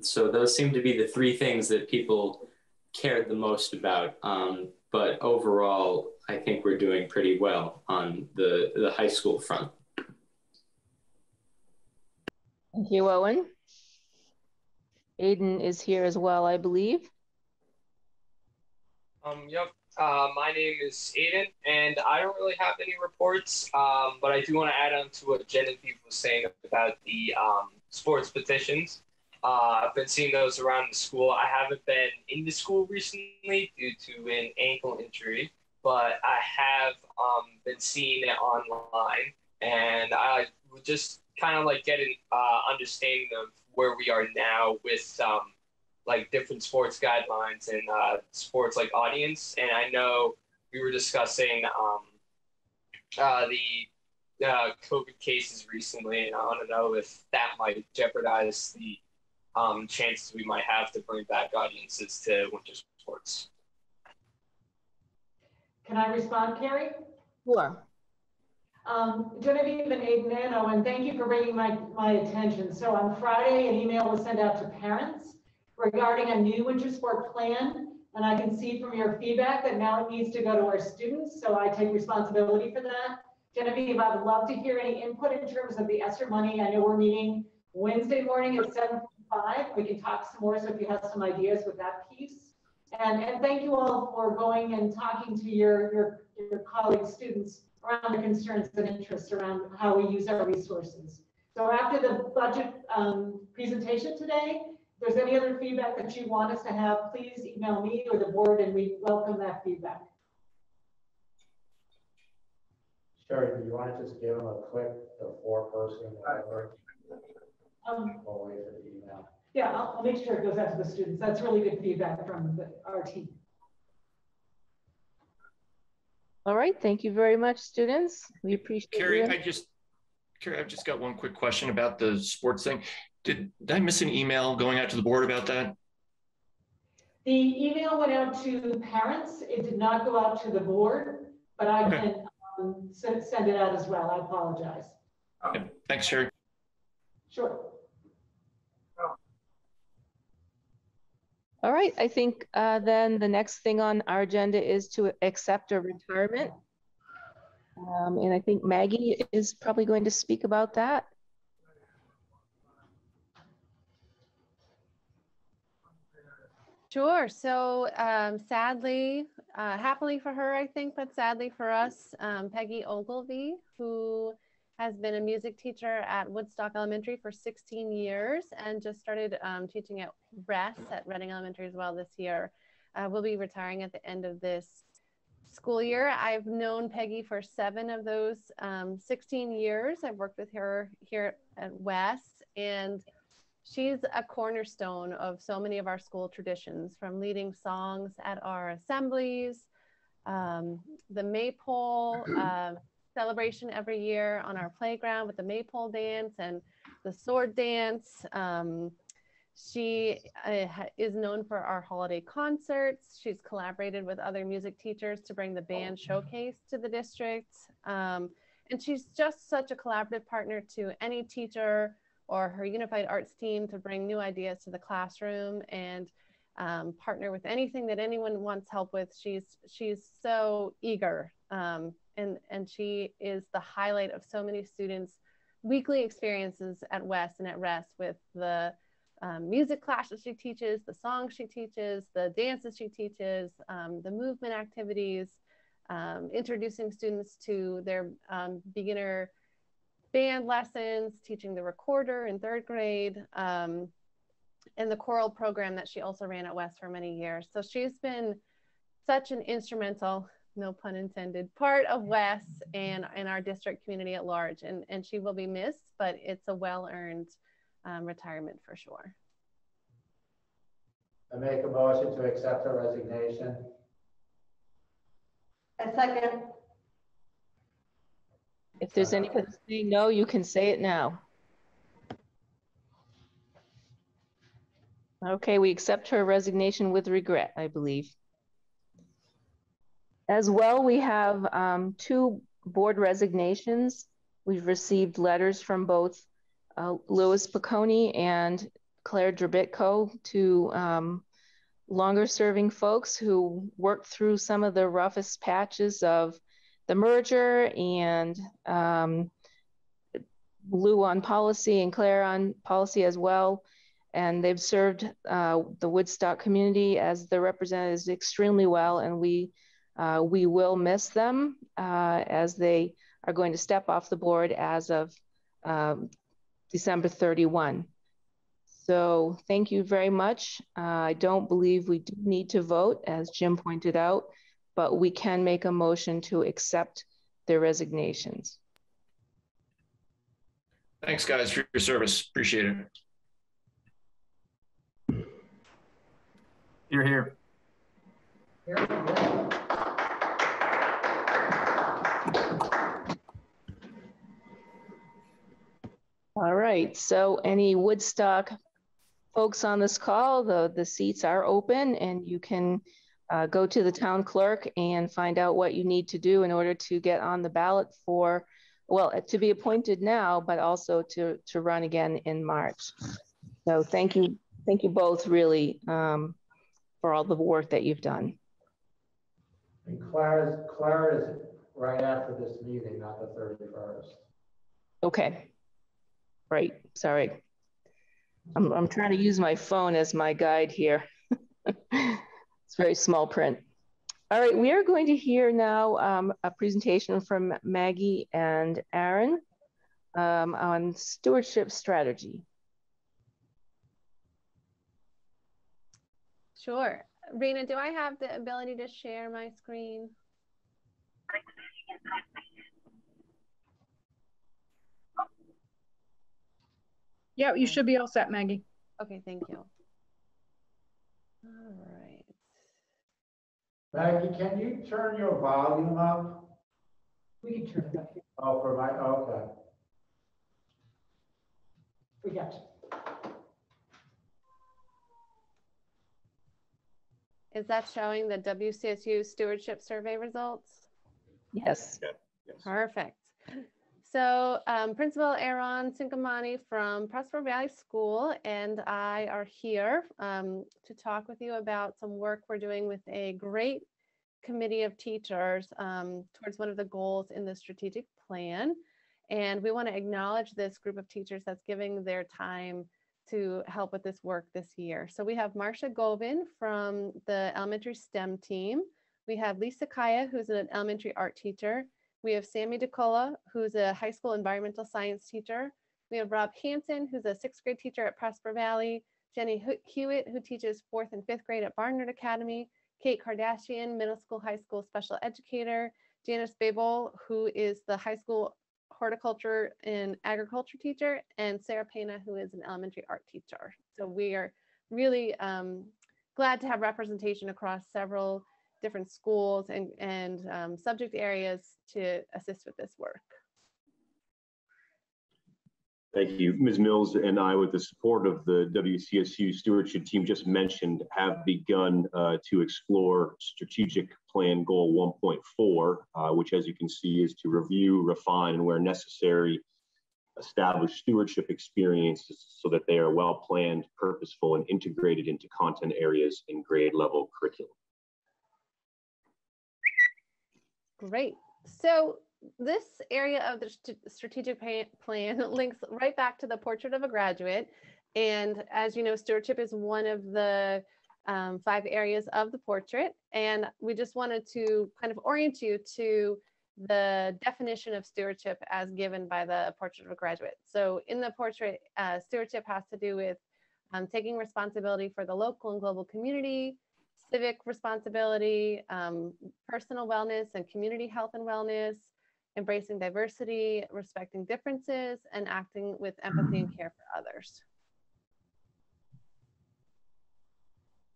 So those seem to be the three things that people cared the most about. Um, but overall, I think we're doing pretty well on the, the high school front. Thank you, Owen. Aiden is here as well, I believe. Um, yep. Uh, my name is Aiden, and I don't really have any reports, um, but I do want to add on to what Genevieve was saying about the um, sports petitions. Uh, I've been seeing those around the school. I haven't been in the school recently due to an ankle injury, but I have um, been seeing it online, and I would just kind of like get an uh, understanding of where we are now with um, like different sports guidelines and uh, sports like audience. And I know we were discussing um, uh, the uh, COVID cases recently, and I want to know if that might jeopardize the um, chances we might have to bring back audiences to winter sports. Can I respond, Carrie? Sure. Um, Genevieve and Aiden and Owen, thank you for bringing my, my attention. So on Friday, an email was sent out to parents regarding a new winter sport plan. And I can see from your feedback that now it needs to go to our students. So I take responsibility for that. Genevieve, I would love to hear any input in terms of the ESSER money. I know we're meeting Wednesday morning at 7.5. We can talk some more. So if you have some ideas with that piece. And, and thank you all for going and talking to your, your, your colleagues, students around the concerns and interests around how we use our resources. So after the budget um, presentation today, if there's any other feedback that you want us to have, please email me or the board and we welcome that feedback. Sherry, do you want to just give them a quick, the four-person, whatever? Um, We'll wait for the email. yeah, I'll, I'll make sure it goes out to the students. That's really good feedback from the, our team. All right, thank you very much, students. We appreciate Carrie, you. I just, Carrie, I've just got one quick question about the sports thing. Did, did I miss an email going out to the board about that? The email went out to parents. It did not go out to the board, but I Okay. can um, send, send it out as well. I apologize. Okay, Thanks, Sherry. Sure. All right, I think uh, then the next thing on our agenda is to accept a retirement. Um, And I think Maggie is probably going to speak about that. Sure. So um, sadly, uh, happily for her, I think, but sadly for us, um, Peggy Ogilvy, who has been a music teacher at Woodstock Elementary for 16 years and just started um, teaching at RES at Reading Elementary as well this year, uh, will be retiring at the end of this school year. I've known Peggy for seven of those um, 16 years. I've worked with her here at Wes, and she's a cornerstone of so many of our school traditions, from leading songs at our assemblies, um, the maypole uh, celebration every year on our playground with the maypole dance and the sword dance. Um, she uh, is known for our holiday concerts. She's collaborated with other music teachers to bring the band showcase to the district. Um, and she's just such a collaborative partner to any teacher or her unified arts team to bring new ideas to the classroom and um, partner with anything that anyone wants help with. She's she's so eager, um, and and she is the highlight of so many students' weekly experiences at WES and at RES with the um, music classes she teaches, the songs she teaches, the dances she teaches, um, the movement activities, um, introducing students to their um, beginner band lessons, teaching the recorder in third grade, um, and the choral program that she also ran at WES for many years. So she's been such an instrumental, no pun intended, part of WES and, and our district community at large. And, and she will be missed, but it's a well-earned um, retirement for sure. I make a motion to accept her resignation. A second. If there's anyone saying no, you can say it now. Okay, we accept her resignation with regret, I believe. As well, we have um, two board resignations. We've received letters from both uh, Louis Piccone and Claire Drabitko to um, longer serving folks who worked through some of the roughest patches of the merger and um, Lou on policy and Claire on policy as well. And they've served uh, the Woodstock community as the representatives extremely well, and we uh, we will miss them uh, as they are going to step off the board as of um, December 31. So thank you very much. Uh, I don't believe we do need to vote, as Jim pointed out, but we can make a motion to accept their resignations. Thanks, guys, for your service. Appreciate it. You're here. All right, so any Woodstock folks on this call, the, the seats are open and you can uh, go to the town clerk and find out what you need to do in order to get on the ballot for, well, to be appointed now, but also to, to run again in March. So thank you, thank you both really um, for all the work that you've done. And Clara's, Clara is right after this meeting, not the thirty-first. Okay. Right, sorry. I'm, I'm trying to use my phone as my guide here. it's very small print. All right, we are going to hear now um, a presentation from Maggie and Aaron um, on stewardship strategy. Sure. Rena, do I have the ability to share my screen? Yeah, you should be all set, Maggie. Okay, thank you. All right. Maggie, can you turn your volume up? We can turn it up here. Oh, for my, okay. We got you. Is that showing the WCSU stewardship survey results? Yes. Yes. Perfect. So um, Principal Aaron Sinkamani from Prosper Valley School and I are here um, to talk with you about some work we're doing with a great committee of teachers um, towards one of the goals in the strategic plan. And we want to acknowledge this group of teachers that's giving their time to help with this work this year. So we have Marcia Govin from the elementary STEM team. We have Lisa Kaya, who's an elementary art teacher. We have Sammy DeCola, who's a high school environmental science teacher. We have Rob Hansen, who's a sixth grade teacher at Prosper Valley. Jenny Hewitt, who teaches fourth and fifth grade at Barnard Academy. Kate Kardashian, middle school, high school special educator. Janice Babel, who is the high school horticulture and agriculture teacher, and Sarah Pena, who is an elementary art teacher. So we are really um, glad to have representation across several different schools and, and um, subject areas to assist with this work. Thank you. Ms. Mills and I, with the support of the WCSU stewardship team just mentioned, have begun uh, to explore strategic plan goal 1.4, uh, which as you can see is to review, refine, and where necessary, establish stewardship experiences so that they are well planned, purposeful, and integrated into content areas in grade level curriculum. Great. So this area of the st strategic plan links right back to the portrait of a graduate. And as you know, stewardship is one of the um, five areas of the portrait. And we just wanted to kind of orient you to the definition of stewardship as given by the portrait of a graduate. So in the portrait, uh, stewardship has to do with um, taking responsibility for the local and global community, civic responsibility, um, personal wellness and community health and wellness, embracing diversity, respecting differences, and acting with empathy and care for others.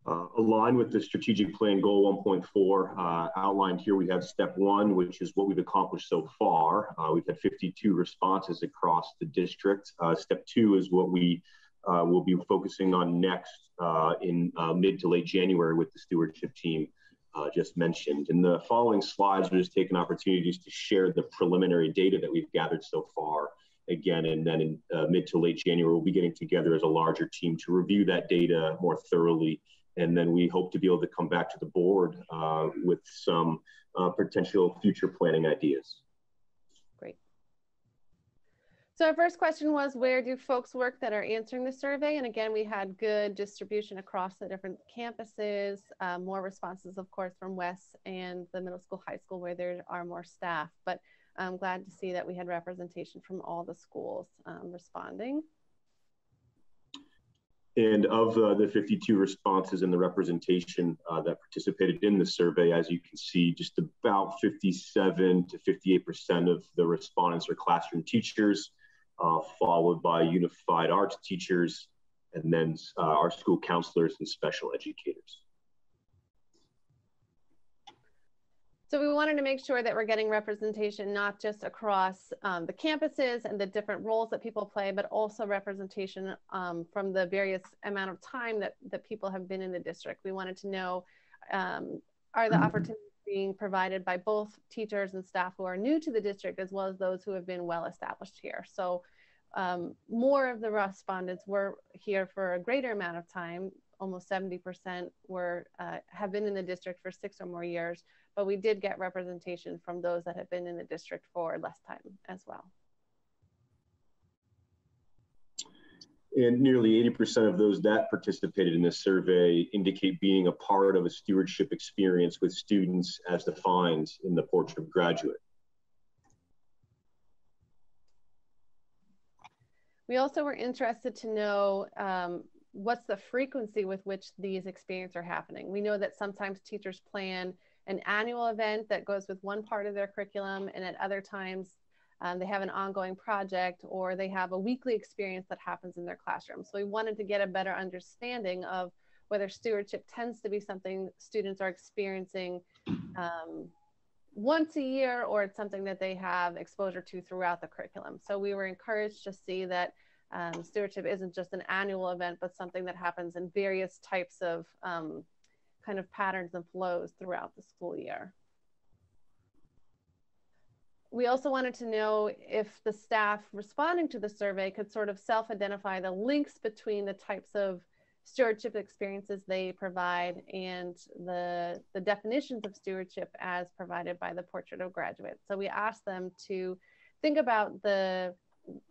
Uh, aligned with the strategic plan goal 1.4 uh, outlined here, we have step one, which is what we've accomplished so far. Uh, we've had 52 responses across the district. Uh, step two is what we uh, will be focusing on next uh, in mid to late January with the stewardship team just mentioned. In the following slides, we're just taking opportunities to share the preliminary data that we've gathered so far again, and then in mid to late January, we'll be getting together as a larger team to review that data more thoroughly and then we hope to be able to come back to the board uh, with some uh, potential future planning ideas. Great. So our first question was, where do folks work that are answering the survey? And again, we had good distribution across the different campuses, uh, more responses, of course, from WES and the middle school, high school, where there are more staff. But I'm glad to see that we had representation from all the schools um, responding. And of uh, the 52 responses and the representation uh, that participated in the survey, as you can see, just about 57 to 58% of the respondents are classroom teachers, uh, followed by unified arts teachers, and then uh, our school counselors and special educators. So we wanted to make sure that we're getting representation not just across um, the campuses and the different roles that people play, but also representation um, from the various amount of time that, that people have been in the district. We wanted to know, um, are the opportunities being provided by both teachers and staff who are new to the district as well as those who have been well established here. So um, more of the respondents were here for a greater amount of time. Almost 70% were uh, have been in the district for six or more years, but we did get representation from those that have been in the district for less time as well. And nearly 80% of those that participated in this survey indicate being a part of a stewardship experience with students as defined in the Portrait of Graduate. We also were interested to know um, what's the frequency with which these experiences are happening. We know that sometimes teachers plan an annual event that goes with one part of their curriculum, and at other times um, they have an ongoing project, or they have a weekly experience that happens in their classroom. So we wanted to get a better understanding of whether stewardship tends to be something students are experiencing um, once a year or it's something that they have exposure to throughout the curriculum. So we were encouraged to see that um, stewardship isn't just an annual event, but something that happens in various types of um, kind of patterns and flows throughout the school year. We also wanted to know if the staff responding to the survey could sort of self-identify the links between the types of stewardship experiences they provide and the, the definitions of stewardship as provided by the Portrait of Graduate. So we asked them to think about the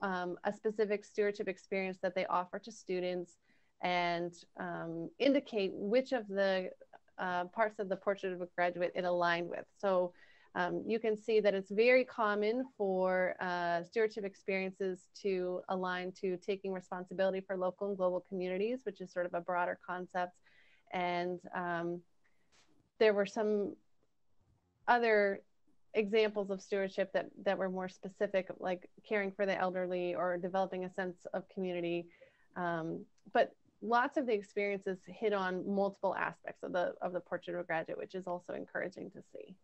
um, a specific stewardship experience that they offer to students and um, indicate which of the uh, parts of the portrait of a graduate it aligned with. So um, you can see that it's very common for uh, stewardship experiences to align to taking responsibility for local and global communities, which is sort of a broader concept. And um, there were some other examples of stewardship that, that were more specific, like caring for the elderly or developing a sense of community. Um, but lots of the experiences hit on multiple aspects of the of the portrait of a graduate, which is also encouraging to see.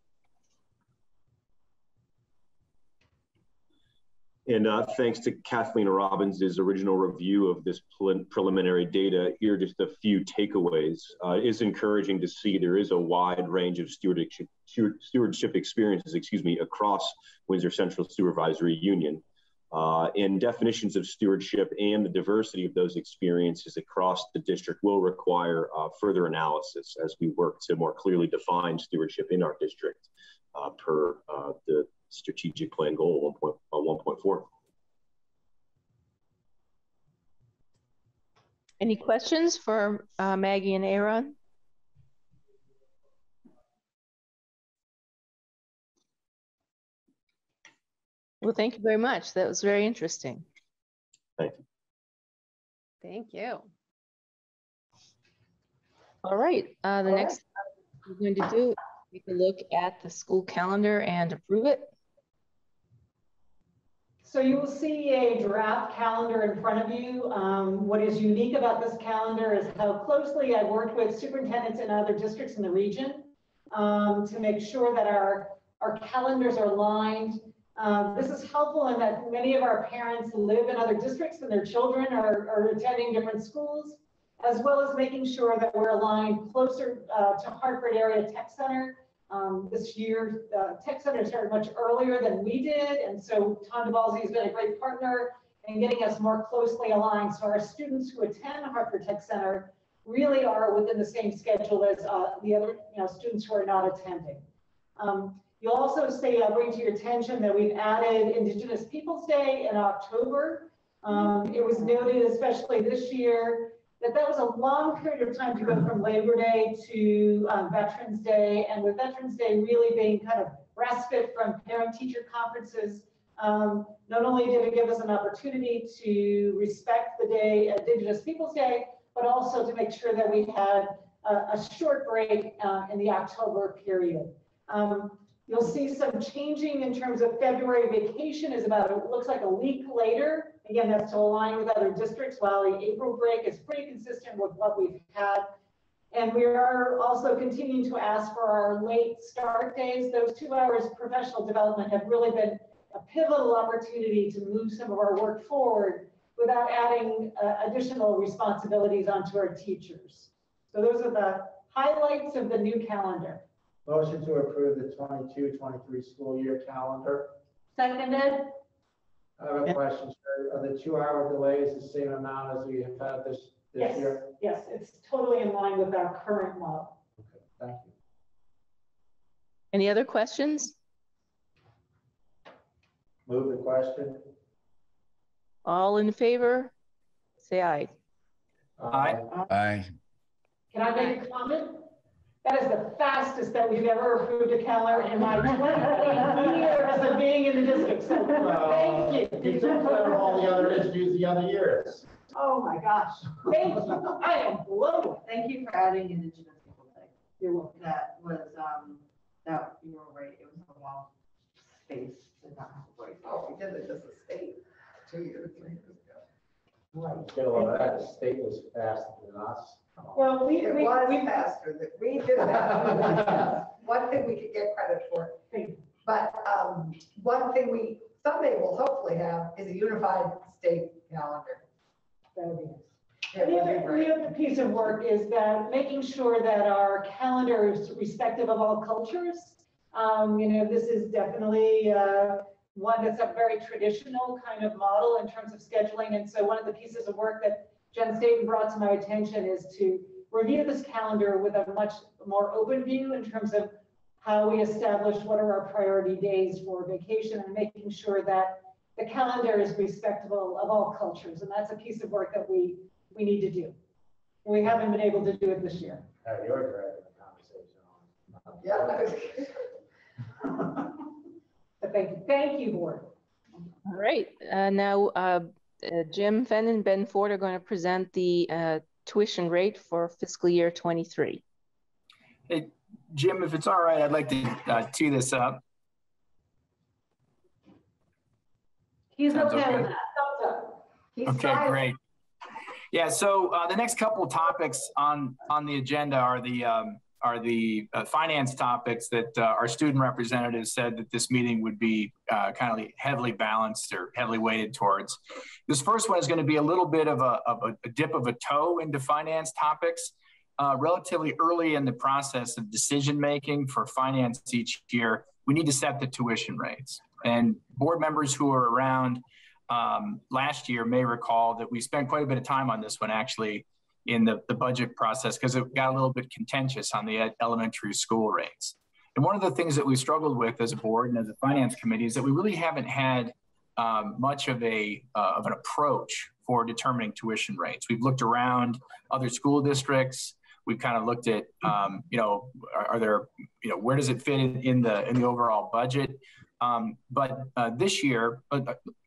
And uh, thanks to Kathleen Robbins' original review of this preliminary data, here are just a few takeaways. Uh, it is encouraging to see there is a wide range of stewardship, stewardship experiences, excuse me, across Windsor Central Supervisory Union. Uh, and definitions of stewardship and the diversity of those experiences across the district will require uh, further analysis as we work to more clearly define stewardship in our district uh, per uh, the strategic plan goal 1.4. Uh, Any questions for uh, Maggie and Aaron? Well, thank you very much. That was very interesting. Thank you. Thank you. All right. Uh, the All next right. we're going to do is take a look at the school calendar and approve it. So you will see a draft calendar in front of you. Um, what is unique about this calendar is how closely I've worked with superintendents in other districts in the region um, to make sure that our, our calendars are aligned. Um, this is helpful in that many of our parents live in other districts and their children are, are attending different schools, as well as making sure that we're aligned closer uh, to Hartford Area Tech Center um, this year, uh, Tech Center started much earlier than we did, and so Tom DeBalzi has been a great partner in getting us more closely aligned. So our students who attend Hartford Tech Center really are within the same schedule as uh, the other you know, students who are not attending. Um, you'll also say, I'll bring to your attention that we've added Indigenous Peoples Day in October. Um, it was noted, especially this year, that that was a long period of time to go from Labor Day to um, Veterans Day, and with Veterans Day really being kind of respite from parent-teacher conferences, um, not only did it give us an opportunity to respect the day, Indigenous Peoples Day, but also to make sure that we had a, a short break uh, in the October period. Um, you'll see some changing in terms of February vacation is about, it looks like a week later Again, that's to align with other districts while the April break is pretty consistent with what we've had. And we are also continuing to ask for our late start days. Those two hours of professional development have really been a pivotal opportunity to move some of our work forward without adding uh, additional responsibilities onto our teachers. So those are the highlights of the new calendar. Motion to approve the 22-23 school year calendar. Seconded. I have a question, sir. Uh, Are the two-hour delays the same amount as we have had this, this Yes, year? yes, it's totally in line with our current model. Okay, thank you. Any other questions? Move the question. All in favor? Say aye. Aye. Aye. Can I make a comment? That is the fastest that we've ever approved a calendar in my 20 years of being in the district. So thank you. You took care of all the other issues the other years. Oh my gosh. Thank you. I am blown. Thank you for adding Indigenous People Day. You're welcome. That was, um, that, you were right, it was a long. space to not have to worry. Oh, we did it as a state two years, three years ago. Right. Get a lot of that, the state was faster than us. Well, we, It we, was we, faster that we did that. One thing we could get credit for. But um, one thing we someday will hopefully have is a unified state calendar. That would be nice. It The be other, great. the other piece of work is that making sure that our calendar is respective of all cultures. Um, you know, this is definitely, uh, one that's a very traditional kind of model in terms of scheduling. And so one of the pieces of work that Jen Staten brought to my attention is to review this calendar with a much more open view in terms of how we establish what are our priority days for vacation and making sure that the calendar is respectable of all cultures. And that's a piece of work that we, we need to do. We haven't been able to do it this year. Uh, you're dragging the conversation on. Yeah. But thank you, thank you, board. All right, uh, now uh, uh, Jim Fenn and Ben Ford are going to present the uh, tuition rate for fiscal year 23. Hey, Jim, if it's all right, I'd like to uh, tee this up. He's Sounds okay with okay. that. He's Okay, silent. great. Yeah, so uh, the next couple of topics on on the agenda are the um, are the uh, finance topics that uh, our student representatives said that this meeting would be uh, kind of heavily balanced or heavily weighted towards. This first one is going to be a little bit of a, of a, dip of a toe into finance topics. Uh, relatively early in the process of decision making for finance each year, we need to set the tuition rates. And board members who are around um, last year may recall that we spent quite a bit of time on this one actually in the, the budget process because it got a little bit contentious on the elementary school rates. And one of the things that we struggled with as a board and as a finance committee is that we really haven't had um, much of a uh, of an approach for determining tuition rates. We've looked around other school districts. We've kind of looked at, um, you know, are, are there, you know, where does it fit in, in the in the overall budget? Um, but uh, this year, uh,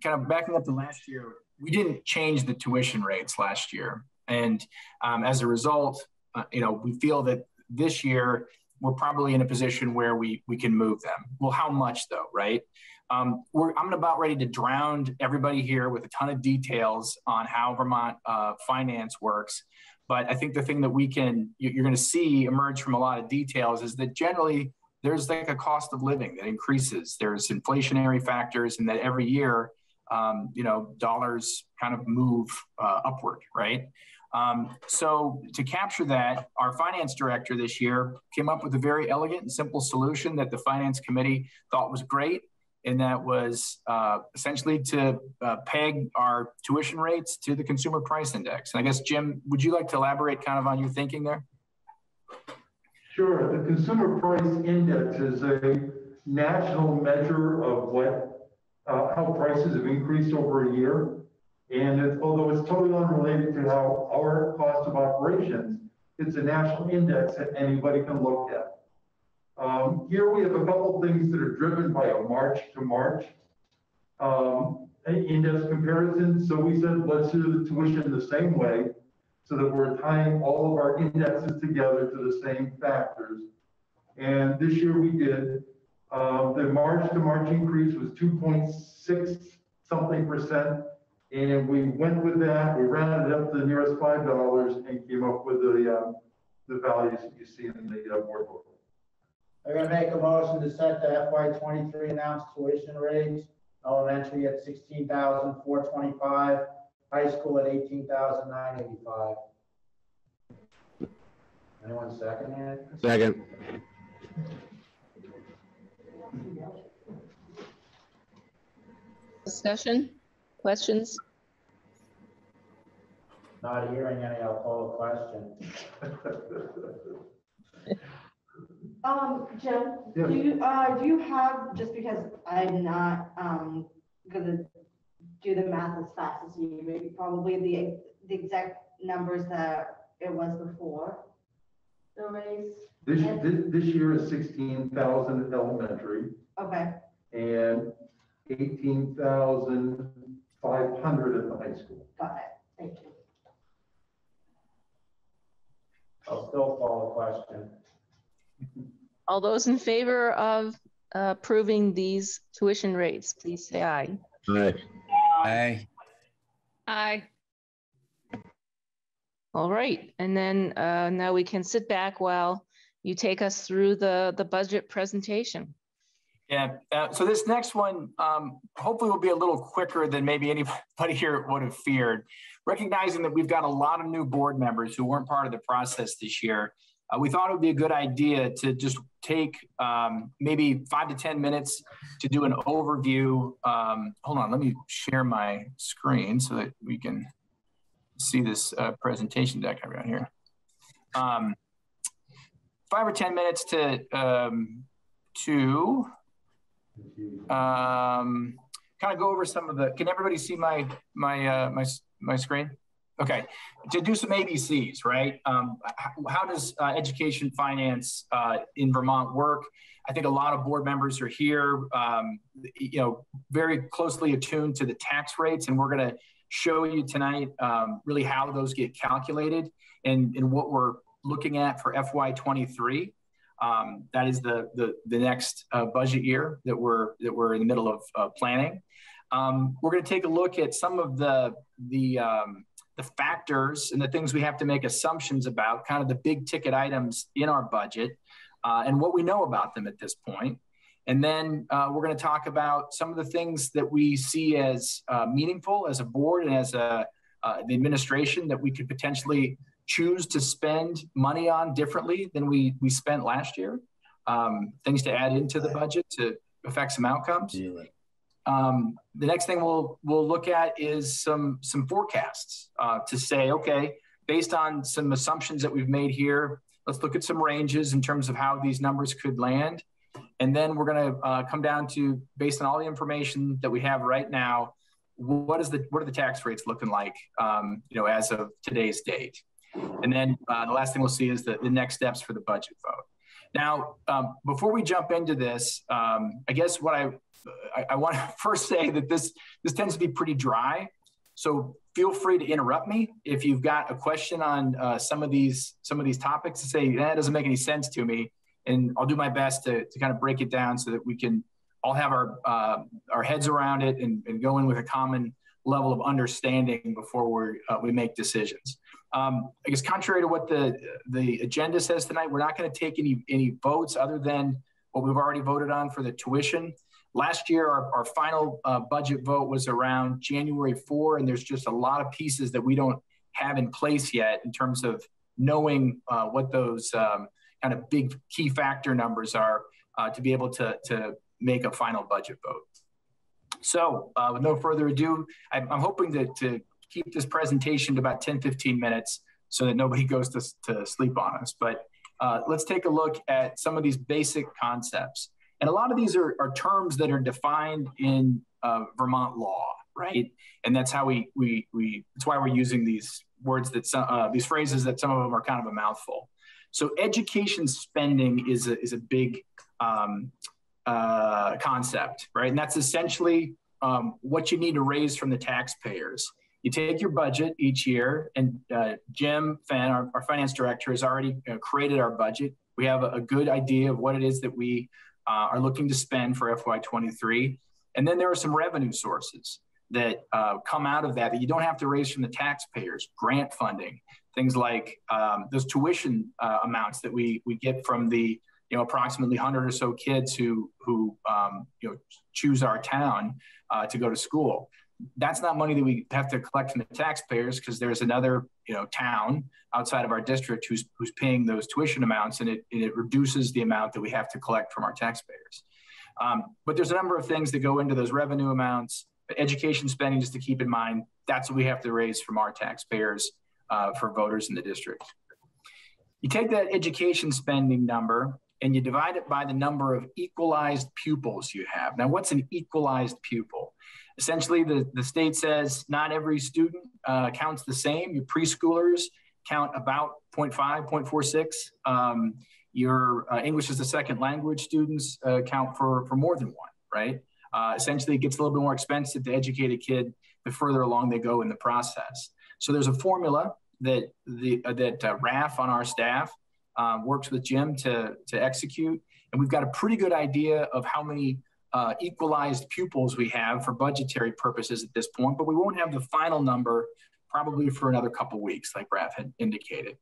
kind of backing up to last year, we didn't change the tuition rates last year. And um, as a result, uh, you know, we feel that this year we're probably in a position where we we can move them. Well, how much though, right? Um, I'm about ready to drown everybody here with a ton of details on how Vermont uh, finance works. But I think the thing that we can, you- you're going to see emerge from a lot of details is that generally there's like a cost of living that increases. There's inflationary factors, and that every year, um, you know, dollars kind of move uh, upward, right? Um, so to capture that, our finance director this year came up with a very elegant and simple solution that the finance committee thought was great. And that was uh, essentially to uh, peg our tuition rates to the consumer price index. And I guess, Jim, would you like to elaborate kind of on your thinking there? Sure, the consumer price index is a national measure of what, uh, how prices have increased over a year. And it, although it's totally unrelated to how our cost of operations, it's a national index that anybody can look at. Um, here we have a couple things that are driven by a March to March um, index comparison. So we said, let's do the tuition the same way so that we're tying all of our indexes together to the same factors. And this year we did. Uh, the March to March increase was 2.6 something percent. And we went with that, we rounded up to the nearest $5 and came up with the, um, the values that you see in the uh, board book. I'm gonna make a motion to set the FY twenty-three announced tuition rates. Elementary at sixteen thousand four twenty-five, high school at eighteen thousand nine eighty-five. Anyone second it? Second. Discussion, questions? Not hearing any, I'll call a question. Um, Jim, Yes. do you, uh, do you have, just because I'm not, um, gonna do the math as fast as you, maybe probably the, the exact numbers that it was before? The raise? This, this, this year is 16,000 elementary Okay, and 18,500 at the high school. got it, thank you. I'll still call a question. All those in favor of uh, approving these tuition rates, please say aye. Aye. Aye. Aye. All right, and then uh, now we can sit back while you take us through the, the budget presentation. Yeah, uh, so this next one um, hopefully will be a little quicker than maybe anybody here would have feared. Recognizing that we've got a lot of new board members who weren't part of the process this year, uh, we thought it would be a good idea to just take um, maybe five to 10 minutes to do an overview. Um, hold on, let me share my screen so that we can see this uh, presentation deck got here. Um, five or 10 minutes to, um, to um, kind of go over some of the, can everybody see my, my, uh, my, my screen? Okay, to do some ABCs, right? Um, how, how, does uh, education finance uh, in Vermont work? I think a lot of board members are here, um, you know, very closely attuned to the tax rates, and we're going to show you tonight um, really how those get calculated and, and what we're looking at for FY23. Um, that is the the, the next uh, budget year that we're that we're in the middle of uh, planning. Um, we're going to take a look at some of the the um, the factors and the things we have to make assumptions about, kind of the big ticket items in our budget, uh, and what we know about them at this point. And then uh, we're going to talk about some of the things that we see as uh, meaningful as a board and as a, uh, the administration that we could potentially choose to spend money on differently than we, we spent last year. Um, things to add into the budget to affect some outcomes. Um, the next thing we'll we'll look at is some some forecasts uh, to say, okay, based on some assumptions that we've made here, let's look at some ranges in terms of how these numbers could land, and then we're going to uh, come down to based on all the information that we have right now, what is the what are the tax rates looking like, um, you know, as of today's date, and then uh, the last thing we'll see is the, the next steps for the budget vote. Now, um, before we jump into this, um, I guess what I I, I want to first say that this this tends to be pretty dry. So feel free to interrupt me if you've got a question on uh, some of these some of these topics to say that doesn't make any sense to me, and I'll do my best to, to kind of break it down so that we can all have our uh, our heads around it and, and go in with a common level of understanding before we uh, we make decisions. Um, I guess contrary to what the the agenda says tonight, we're not going to take any any votes other than what we've already voted on for the tuition. Last year, our, our final uh, budget vote was around January 4, and there's just a lot of pieces that we don't have in place yet in terms of knowing uh, what those um, kind of big key factor numbers are uh, to be able to, to make a final budget vote. So uh, with no further ado, I'm, I'm hoping to, to keep this presentation to about 10, 15 minutes so that nobody goes to, to sleep on us. But uh, let's take a look at some of these basic concepts. And a lot of these are, are terms that are defined in uh, Vermont law, right? And that's how we, we, we, that's why we're using these words that some, uh, these phrases that some of them are kind of a mouthful. So education spending is a, is a big um, uh, concept, right? And that's essentially um, what you need to raise from the taxpayers. You take your budget each year, and uh, Jim Fenn, our, our, finance director, has already uh, created our budget. We have a, a, good idea of what it is that we uh, are looking to spend for FY23. And then there are some revenue sources that uh, come out of that that you don't have to raise from the taxpayers, grant funding, things like um, those tuition uh, amounts that we, we get from the you know approximately 100 or so kids who who um, you know choose our town uh, to go to school that's not money that we have to collect from the taxpayers because there's another you know town outside of our district who's who's paying those tuition amounts and it, and it reduces the amount that we have to collect from our taxpayers. Um, but there's a number of things that go into those revenue amounts. Education spending just to keep in mind that's what we have to raise from our taxpayers uh, for voters in the district. You take that education spending number and you divide it by the number of equalized pupils you have. Now what's an equalized pupil essentially the, the state says not every student uh, counts the same. Your preschoolers count about 0.5, 0.46. Um, your uh, English as a second language students uh, count for, for more than one, right? Uh, essentially, it gets a little bit more expensive to educate a kid the further along they go in the process. So there's a formula that the uh, that uh, RAF on our staff um, works with Jim to to execute, And we've got a pretty good idea of how many uh, equalized pupils we have for budgetary purposes at this point, but we won't have the final number probably for another couple weeks, like Raph had indicated.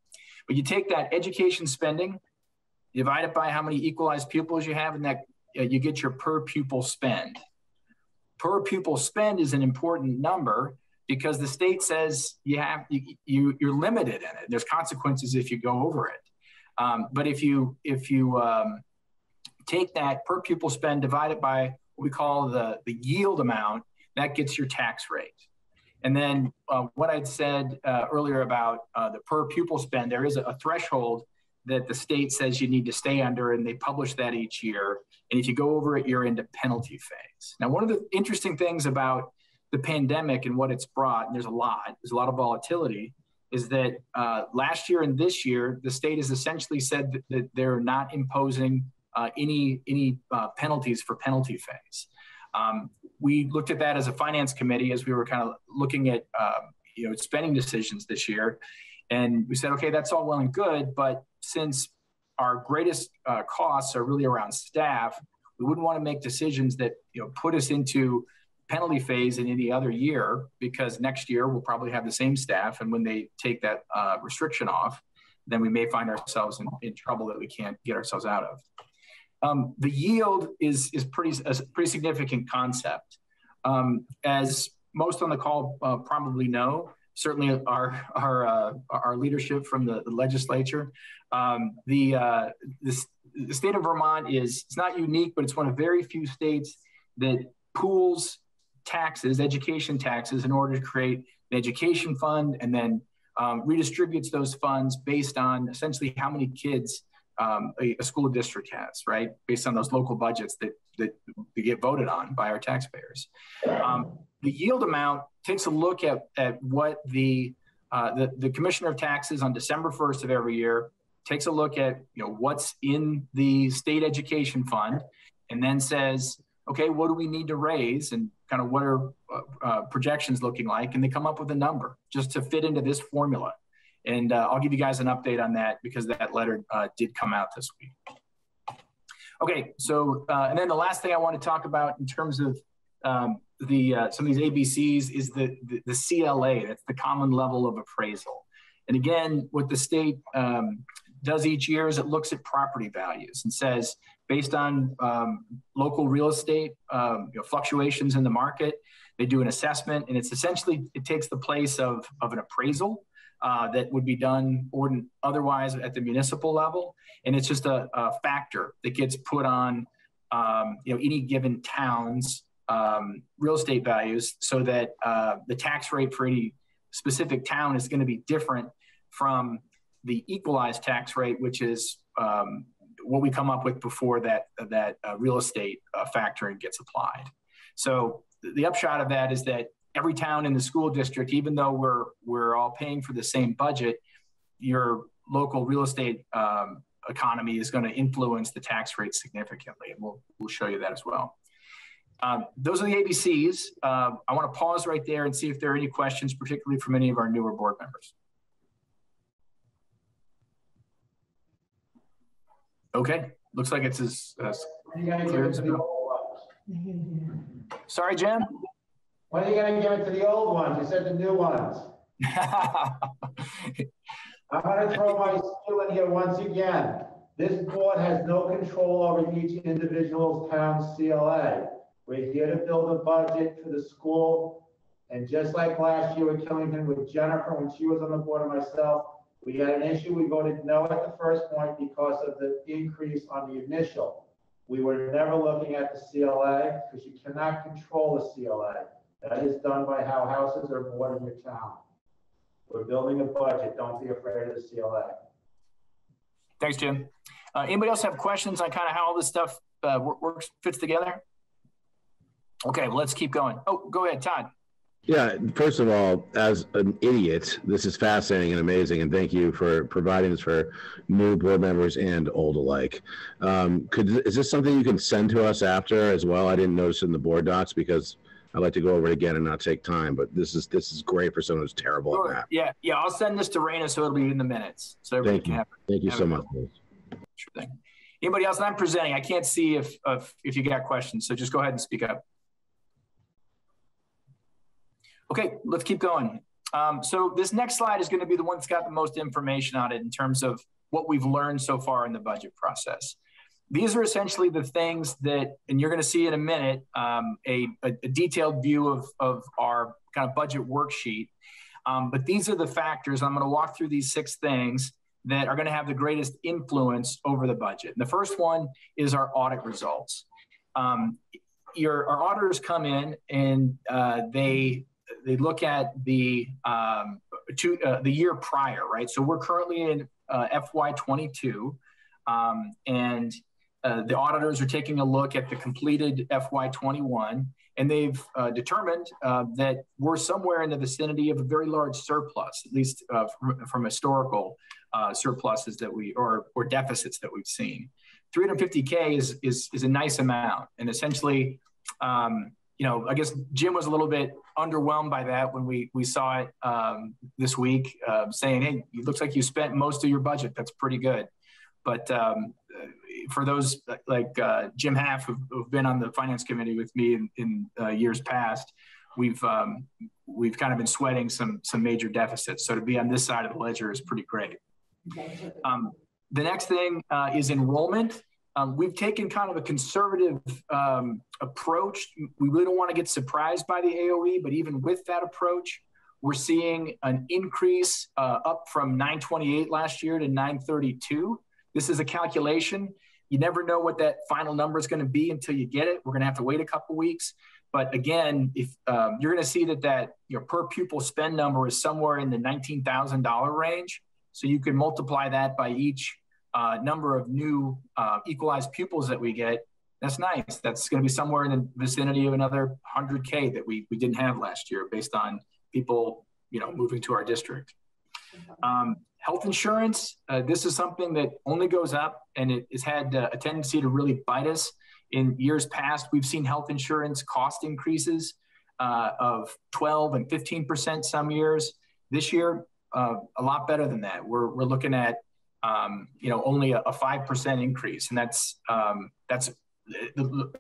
But you take that education spending, divide it by how many equalized pupils you have, and that uh, you get your per pupil spend. Per pupil spend is an important number because the state says you have you, you you're limited in it. There's consequences if you go over it. Um, but if you if you um, take that per pupil spend, divide it by what we call the the yield amount, that gets your tax rate. And then uh, what I'd said uh, earlier about uh, the per pupil spend, there is a, a, threshold that the state says you need to stay under, and they publish that each year. And if you go over it, you're into penalty phase. Now, one of the interesting things about the pandemic and what it's brought, and there's a lot, there's a lot of volatility, is that uh, last year and this year, the state has essentially said that, that they're not imposing uh, any any uh, penalties for penalty phase. Um, we looked at that as a finance committee as we were kind of looking at um, you know spending decisions this year, and we said, okay, that's all well and good, but since our greatest uh, costs are really around staff, we wouldn't want to make decisions that you know put us into penalty phase in any other year because next year we'll probably have the same staff, and when they take that uh, restriction off, then we may find ourselves in, in trouble that we can't get ourselves out of. Um, the yield is is pretty a pretty significant concept. Um, as most on the call uh, probably know, certainly our our uh, our leadership from the, the legislature, um, the, uh, the state of Vermont is it's not unique, but it's one of very few states that pools taxes, education taxes, in order to create an education fund, and then um, redistributes those funds based on essentially how many kids um, a, a, school district has, right? Based on those local budgets that, that, get voted on by our taxpayers. Um, the yield amount takes a look at, at what the, uh, the, the commissioner of taxes on December 1st of every year takes a look at, you know, what's in the state education fund and then says, okay, what do we need to raise and kind of what are uh, uh, projections looking like? And they come up with a number just to fit into this formula. And uh, I'll give you guys an update on that because that letter uh, did come out this week. Okay, so, uh, and then the last thing I want to talk about in terms of um, the uh, some of these ABCs is the, the, the, CLA, that's the common level of appraisal. And again, what the state um, does each year is it looks at property values and says, based on um, local real estate um, you know, fluctuations in the market, they do an assessment and it's essentially, it takes the place of, of an appraisal uh, that would be done or otherwise at the municipal level. And it's just a, a factor that gets put on, um, you know, any given town's um, real estate values so that uh, the tax rate for any specific town is going to be different from the equalized tax rate, which is um, what we come up with before that, that uh, real estate uh, factoring gets applied. So the upshot of that is that every town in the school district, even though we're we're all paying for the same budget, your local real estate um, economy is going to influence the tax rate significantly, and we'll we'll show you that as well. Um, those are the ABCs. Uh, I want to pause right there and see if there are any questions, particularly from any of our newer board members. Okay, looks like it's as, as clear as Sorry, Jim. When are you gonna give it to the old ones? You said the new ones. I'm gonna throw my skill in here once again. This board has no control over each individual's town CLA. We're here to build a budget for the school. And just like last year with Killington with Jennifer, when she was on the board and myself, we had an issue. We voted no at the first point because of the increase on the initial. We were never looking at the CLA because you cannot control the CLA. That is done by how houses are bought in your town. We're building a budget. Don't be afraid of the CLA. Thanks, Jim. Uh, anybody else have questions on kind of how all this stuff uh, works, fits together? Okay, well, let's keep going. Oh, go ahead, Todd. Yeah, first of all, as an idiot, this is fascinating and amazing, and thank you for providing this for new board members and old alike. Um, could is this something you can send to us after as well? I didn't notice in the board docs because I'd like to go over it again and not take time, but this is this is great for someone who's terrible sure. at that. Yeah, yeah. I'll send this to Raina so it'll be in the minutes. So thank you. Have, Thank you so much. Sure thing. Anybody else? I'm presenting. I can't see if, if, if you got questions, so just go ahead and speak up. Okay, let's keep going. Um, so this next slide is going to be the one that's got the most information on it in terms of what we've learned so far in the budget process. These are essentially the things that, and you're going to see in a minute, um, a, a, a, detailed view of, of our kind of budget worksheet. Um, but these are the factors. I'm going to walk through these six things that are going to have the greatest influence over the budget. And the first one is our audit results. Um, your, our auditors come in and uh, they they look at the um, to, uh, the year prior, right? So we're currently in uh, FY22, um, and uh, the auditors are taking a look at the completed FY21, and they've uh, determined uh, that we're somewhere in the vicinity of a very large surplus, at least uh, from, from, historical surpluses that we or or deficits that we've seen. 350k is is is a nice amount, and essentially. Um, you know, I guess Jim was a little bit underwhelmed by that when we we saw it um, this week, uh, saying, "Hey, it looks like you spent most of your budget. That's pretty good." But um, for those like uh, Jim Haff who've, who've, been on the finance committee with me in, in uh, years past, we've um, we've kind of been sweating some some major deficits. So to be on this side of the ledger is pretty great. Um, the next thing uh, is enrollment. Um, we've taken kind of a conservative um, approach. We really don't want to get surprised by the AOE, but even with that approach, we're seeing an increase uh, up from 928 last year to 932. This is a calculation. You never know what that final number is going to be until you get it. We're going to have to wait a couple weeks. But again, if um, you're going to see that that your per pupil spend number is somewhere in the $19,000 range, so you can multiply that by each uh, number of new uh, equalized pupils that we get, that's nice. That's going to be somewhere in the vicinity of another 100K that we, we didn't have last year based on people, you know, moving to our district. Um, health insurance, uh, this is something that only goes up and it has had uh, a tendency to really bite us. In years past, we've seen health insurance cost increases uh, of 12 and 15% some years. This year, uh, a lot better than that. We're, we're looking at um, you know, only a five percent increase, and that's um, that's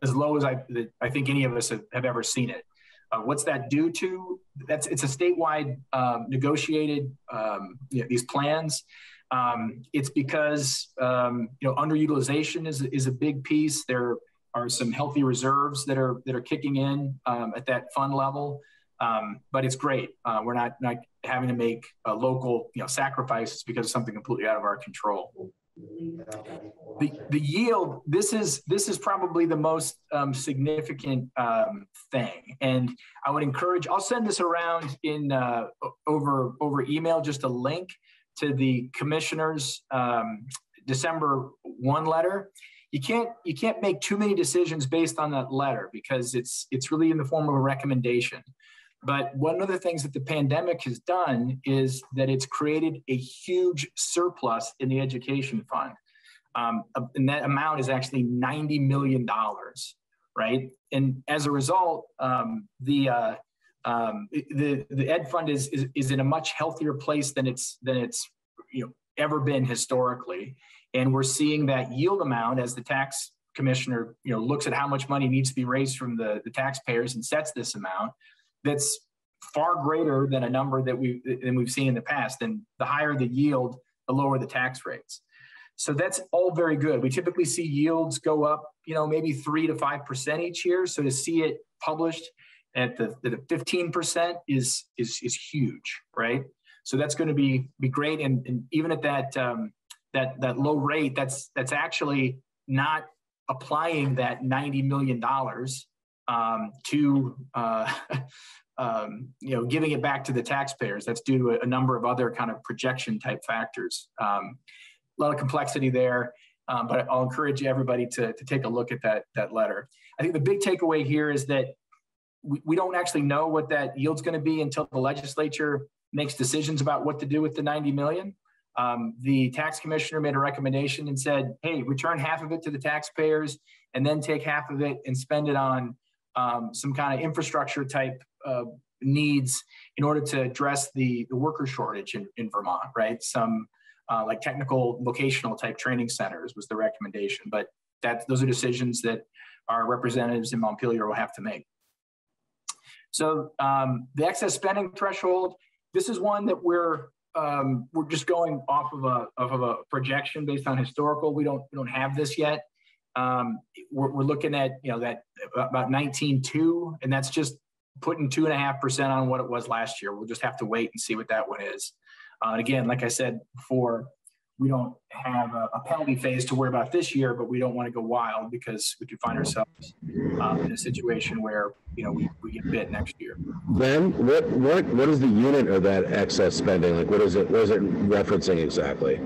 as low as I I think any of us have, have ever seen it. Uh, what's that due to? That's it's a statewide um, negotiated um, you know, these plans. Um, it's because um, you know underutilization is is a big piece. There are some healthy reserves that are that are kicking in um, at that fund level. Um, but it's great. Uh, we're not not having to make uh, local you know sacrifices because of something completely out of our control. The, the yield this is this is probably the most um, significant um, thing. And i would encourage i'll send this around in uh, over over email just a link to the commissioner's um, december 1 letter. You can't you can't make too many decisions based on that letter because it's it's really in the form of a recommendation but one of the things that the pandemic has done is that it's created a huge surplus in the education fund. Um, and that amount is actually $90 million, right? And as a result, um, the, uh, um, the, the ed fund is, is, is in a much healthier place than it's, than it's you know, ever been historically. And we're seeing that yield amount as the tax commissioner you know, looks at how much money needs to be raised from the, the taxpayers and sets this amount that's far greater than a number that we than we've seen in the past. And the higher the yield, the lower the tax rates. So that's all very good. We typically see yields go up, you know, maybe three to five percent each year. So to see it published at the the fifteen percent is is is huge, right? So that's going to be be great. And, and even at that um, that that low rate, that's that's actually not applying that ninety million dollars um, to uh, um, you know giving it back to the taxpayers. That's due to a, a number of other kind of projection type factors. Um, a lot of complexity there, um, but I'll encourage everybody to, to take a look at that that letter. I think the big takeaway here is that we, we don't actually know what that yield's going to be until the legislature makes decisions about what to do with the 90 million. Um, the tax commissioner made a recommendation and said, hey, return half of it to the taxpayers and then take half of it and spend it on um, some kind of infrastructure type uh, needs in order to address the, the worker shortage in, in Vermont, right? Some uh, like technical vocational type training centers was the recommendation. But that those are decisions that our representatives in Montpelier will have to make. So um, the excess spending threshold, this is one that we're um, we're just going off of a of a projection based on historical. We don't we don't have this yet. Um, we're, we're looking at you know that about 19.2, and that's just putting two and a half percent on what it was last year. We'll just have to wait and see what that one is. Uh, again, like I said before, we don't have a, a, penalty phase to worry about this year, but we don't want to go wild because we could find ourselves um, in a situation where you know we, we get bit next year. Then what what what is the unit of that excess spending? Like what is it what is it referencing exactly?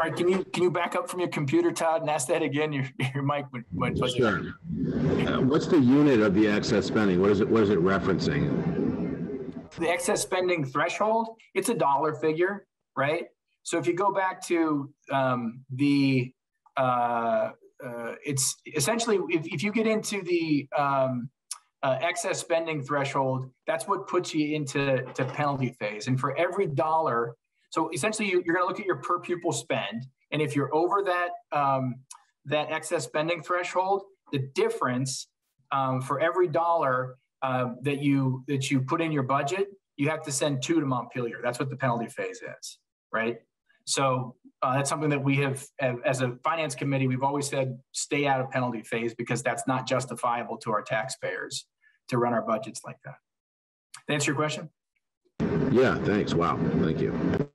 Right, can you can you back up from your computer, Todd, and ask that again? Your your mic went. went sure. Uh, what's the unit of the excess spending? What is it? What is it referencing? The excess spending threshold. It's a dollar figure, right? So if you go back to um, the, uh, uh, it's essentially if, if you get into the um, uh, excess spending threshold, that's what puts you into to penalty phase. And for every dollar, so essentially you, are going to look at your per pupil spend, and if you're over that um, that excess spending threshold, the difference um, for every dollar uh, that you that you put in your budget, you have to send two to Montpelier. That's what the penalty phase is, right? So uh, that's something that we have, as a finance committee, we've always said stay out of penalty phase because that's not justifiable to our taxpayers to run our budgets like that. That answer your question? Yeah, thanks. Wow, thank you.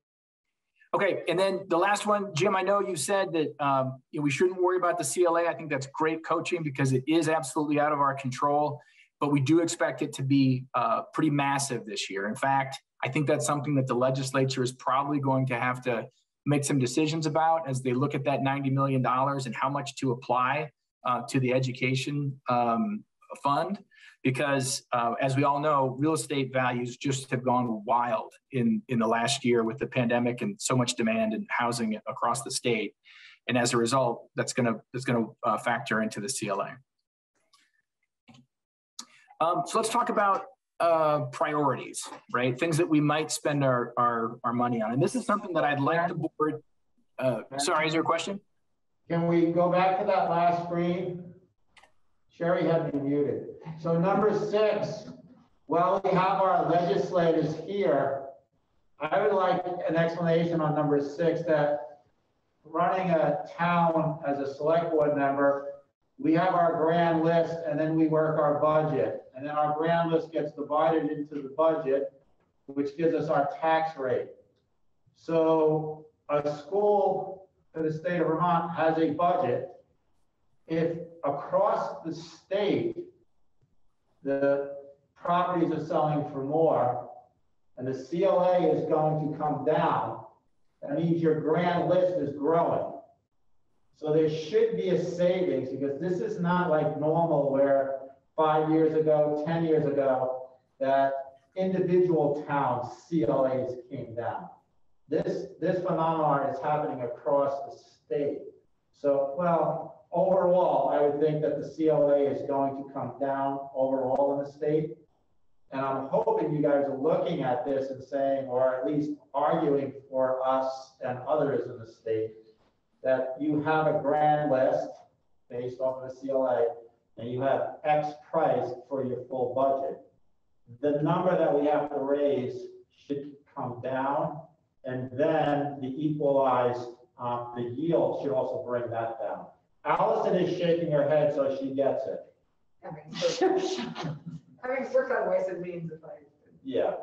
Okay, and then the last one, Jim, I know you said that um, you know, we shouldn't worry about the CLA. I think that's great coaching because it is absolutely out of our control, but we do expect it to be uh, pretty massive this year. In fact, I think that's something that the legislature is probably going to have to make some decisions about as they look at that $90 million and how much to apply uh, to the education um, fund. Because uh, as we all know, real estate values just have gone wild in, in the last year with the pandemic and so much demand in housing across the state. And as a result, that's going to that's going to uh, factor into the CLA. Um, so let's talk about uh, priorities, right? Things that we might spend our, our, our money on. And this is something that I'd like the board, uh, sorry, is there a question? Can we go back to that last screen? Sherry had me muted. So number six, while we have our legislators here, I would like an explanation on number six that running a town as a select board member we have our grand list and then we work our budget. And then our grand list gets divided into the budget, which gives us our tax rate. So a school in the state of Vermont has a budget. If across the state, the properties are selling for more and the CLA is going to come down, that means your grand list is growing. So there should be a savings because this is not like normal where five years ago, 10 years ago, that individual towns CLAs came down. This, this phenomenon is happening across the state. So, well, overall, I would think that the CLA is going to come down overall in the state. And I'm hoping you guys are looking at this and saying, or at least arguing for us and others in the state, that you have a grand list based off of the CLA and you have X price for your full budget. The number that we have to raise should come down and then the equalized, uh, the yield should also bring that down. Alison is shaking her head so she gets it. I Having worked on ways and means if I. Yeah.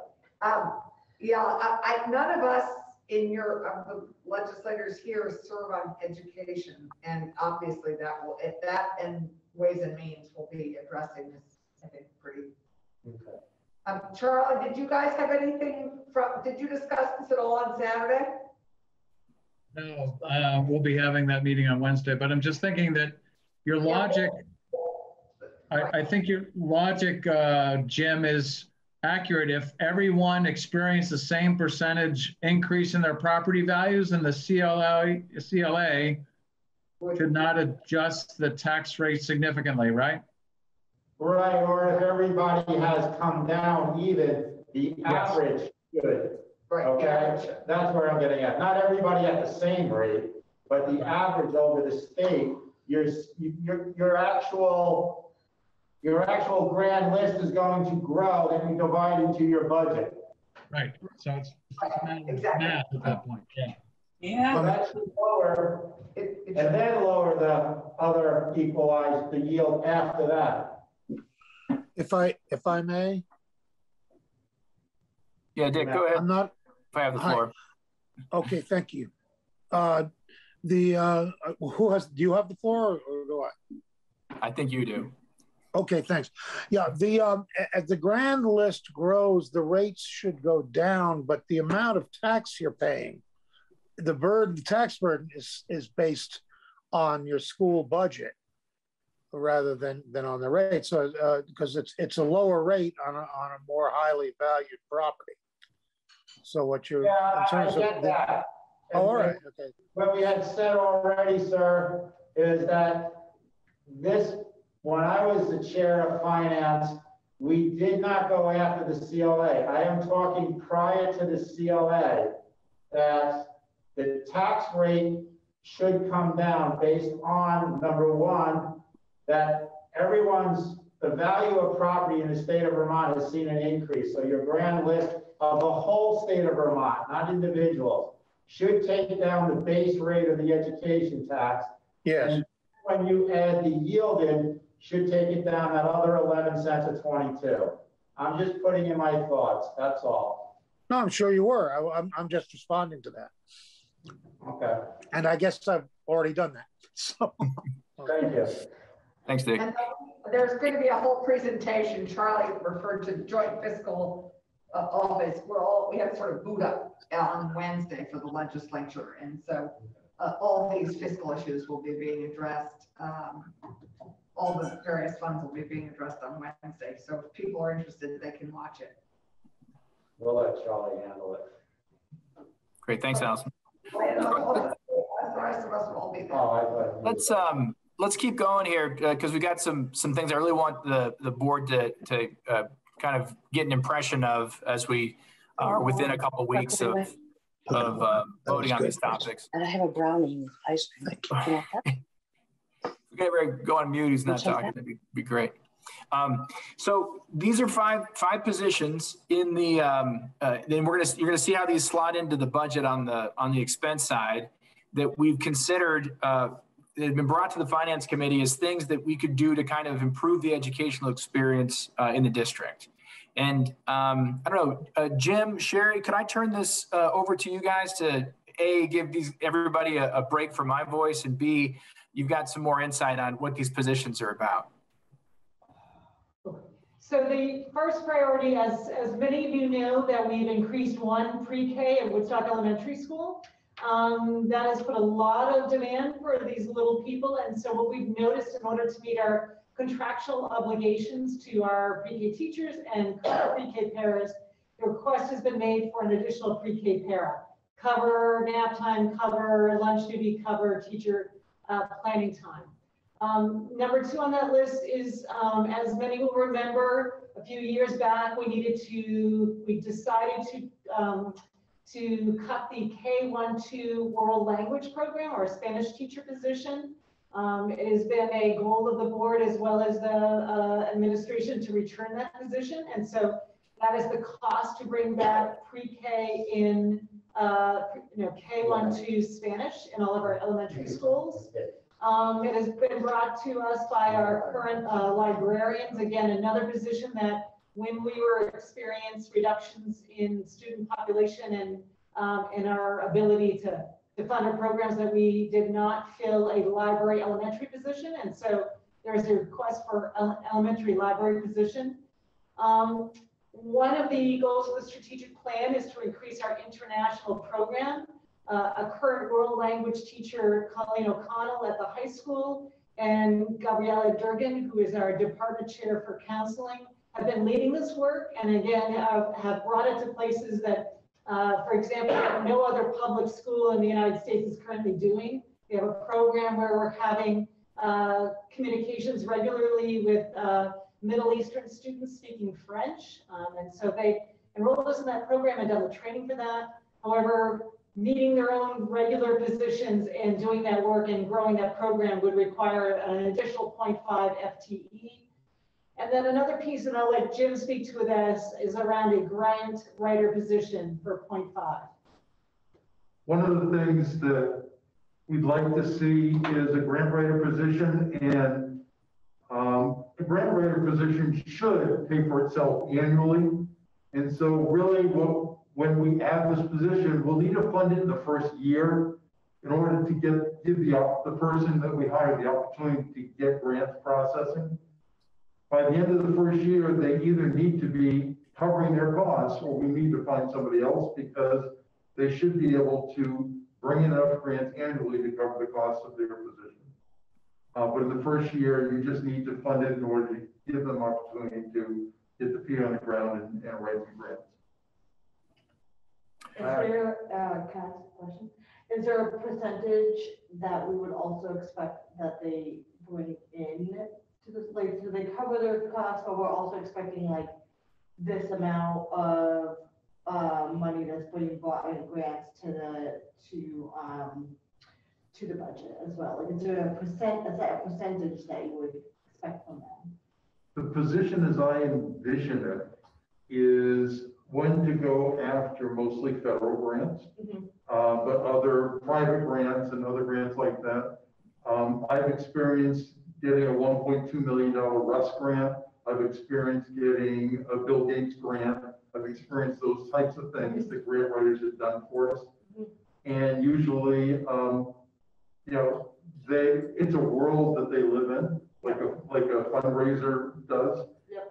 Um, yeah, I, I, none of us in your, of the legislators here serve on education. And obviously that will, if that and Ways and Means will be addressing this, I think, pretty. Okay. Um, Charlie, did you guys have anything from, did you discuss this at all on Saturday? No, uh, we'll be having that meeting on Wednesday, but I'm just thinking that your logic, I, I think your logic, uh, Jim, is accurate if everyone experienced the same percentage increase in their property values and the CLA, CLA could not adjust the tax rate significantly, right? Right, or if everybody has come down even, the average should. Right, Okay, that's where I'm getting at. Not everybody at the same rate, but the average over the state, your, your, your actual, your actual grand list is going to grow, and you divide into your budget. Right, so it's it's a matter of math at that point, yeah. So that should lower, and then lower the other equalize the yield after that. If I, if I may? Yeah, Dick, go ahead. I'm not, If I have the Hi. floor. okay, thank you. Uh, the, uh, who has, do you have the floor or do I? I think you do. Okay, thanks. Yeah, the, um, as the grand list grows, the rates should go down, but the amount of tax you're paying, the burden, the tax burden is, is based on your school budget rather than, than on the rate. So, uh, because it's, it's a lower rate on a, on a more highly valued property. So what you're, Yeah, in I terms of. get the- that. Oh, all right, okay. What we had said already, sir, is that this, when I was the chair of finance, we did not go after the CLA. I am talking prior to the CLA, that the tax rate should come down based on, number one, that everyone's, the value of property in the state of Vermont has seen an increase. So your grand list of the whole state of Vermont, not individuals, should take down the base rate of the education tax. Yes. And When you add the yield in, should take it down that other 11 cents of 22. I'm just putting in my thoughts, that's all. No, I'm sure you were. I, I'm, I'm just responding to that. Okay. And I guess I've already done that. So. Thank you. Thanks, Dick. And uh, there's going to be a whole presentation. Charlie referred to joint fiscal uh, office. We're all, we have sort of boot up on Wednesday for the legislature. And so uh, all these fiscal issues will be being addressed. Um, All the various funds will be being addressed on Wednesday. So if people are interested, they can watch it. We'll let Charlie handle it. Great, thanks, Alison. The rest of us will all be there. Let's um let's keep going here because we got some some things I really want the the board to to uh, kind of get an impression of as we are within a couple weeks of of uh, voting on these topics. And I have a brownie with ice cream. Can I have that? Okay, Ray, go on mute. He's not Which talking. that? That'd be, be great. Um, so these are five five positions in the. Um, uh, then we're gonna you're gonna see how these slot into the budget on the on the expense side that we've considered. Uh, that have been brought to the finance committee as things that we could do to kind of improve the educational experience uh, in the district. And um, I don't know, uh, Jim, Sherry, could I turn this uh, over to you guys to a give these everybody a, a break from my voice, and b you've got some more insight on what these positions are about. So the first priority, as, as many of you know, that we've increased one pre-K at Woodstock Elementary School. Um, that has put a lot of demand for these little people. And so what we've noticed in order to meet our contractual obligations to our pre-K teachers and pre-K paras, the request has been made for an additional pre-K para. Cover nap time, cover lunch duty, cover teacher uh, planning time. Um, number two on that list is, um, as many will remember, a few years back, we needed to, we decided to, um, to cut the K-1-2 world language program or Spanish teacher position. Um, it has been a goal of the board as well as the uh, administration to return that position. And so that is the cost to bring back pre-K in, uh, you know, K-1-2 Spanish in all of our elementary schools. Um, it has been brought to us by our current uh, librarians. Again, another position that when we were experienced reductions in student population and um, in our ability to, to fund our programs that we did not fill a library elementary position. And so there's a request for elementary library position. Um, one of the goals of the strategic plan is to increase our international program uh, a current world language teacher, Colleen O'Connell at the high school, and Gabriella Durgan, who is our department chair for counseling, have been leading this work and again have, have brought it to places that, uh, for example, no other public school in the United States is currently doing. We have a program where we're having uh, communications regularly with uh, Middle Eastern students speaking French. Um, and so they enrolled us in that program and done the training for that. However, meeting their own regular positions and doing that work and growing that program would require an additional 0.5 FTE. And then another piece, and I'll let Jim speak to this, is around a grant writer position for 0.5. One of the things that we'd like to see is a grant writer position and um, a grant writer position should pay for itself annually. And so really what, when we add this position, we'll need to fund it in the first year in order to get, give the, the person that we hire the opportunity to get grants processing. By the end of the first year, they either need to be covering their costs or we need to find somebody else because they should be able to bring enough grants annually to cover the costs of their position. Uh, but in the first year, you just need to fund it in order to give them opportunity to get the feet on the ground and, and write some grants. Is there, uh, can I ask a question? Is there a percentage that we would also expect that they bring in to this, like, do they cover their costs, but we're also expecting like this amount of, uh, money that's being brought in grants to the, to, um, to the budget as well? Like, is there a percent, is that a percentage that you would expect from them? The position as I envision it is one to go after mostly federal grants, uh, but other private grants and other grants like that. Um, I've experienced getting a one point two million dollar Russ grant. I've experienced getting a Bill Gates grant. I've experienced those types of things that grant writers have done for us. And usually, um, you know, they, it's a world that they live in, like a, like a fundraiser does.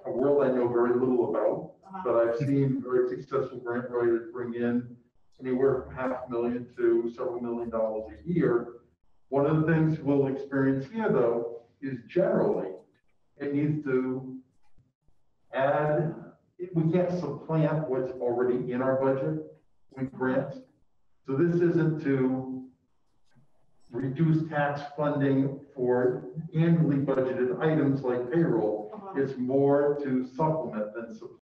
A world I know very little about, but I've seen very successful grant writers bring in anywhere from half a million to several million dollars a year. One of the things we'll experience here though, is generally, it needs to add, we can't supplant what's already in our budget with grants. So this isn't to reduce tax funding for annually budgeted items like payroll. Uh-huh. It's more to supplement than supplant.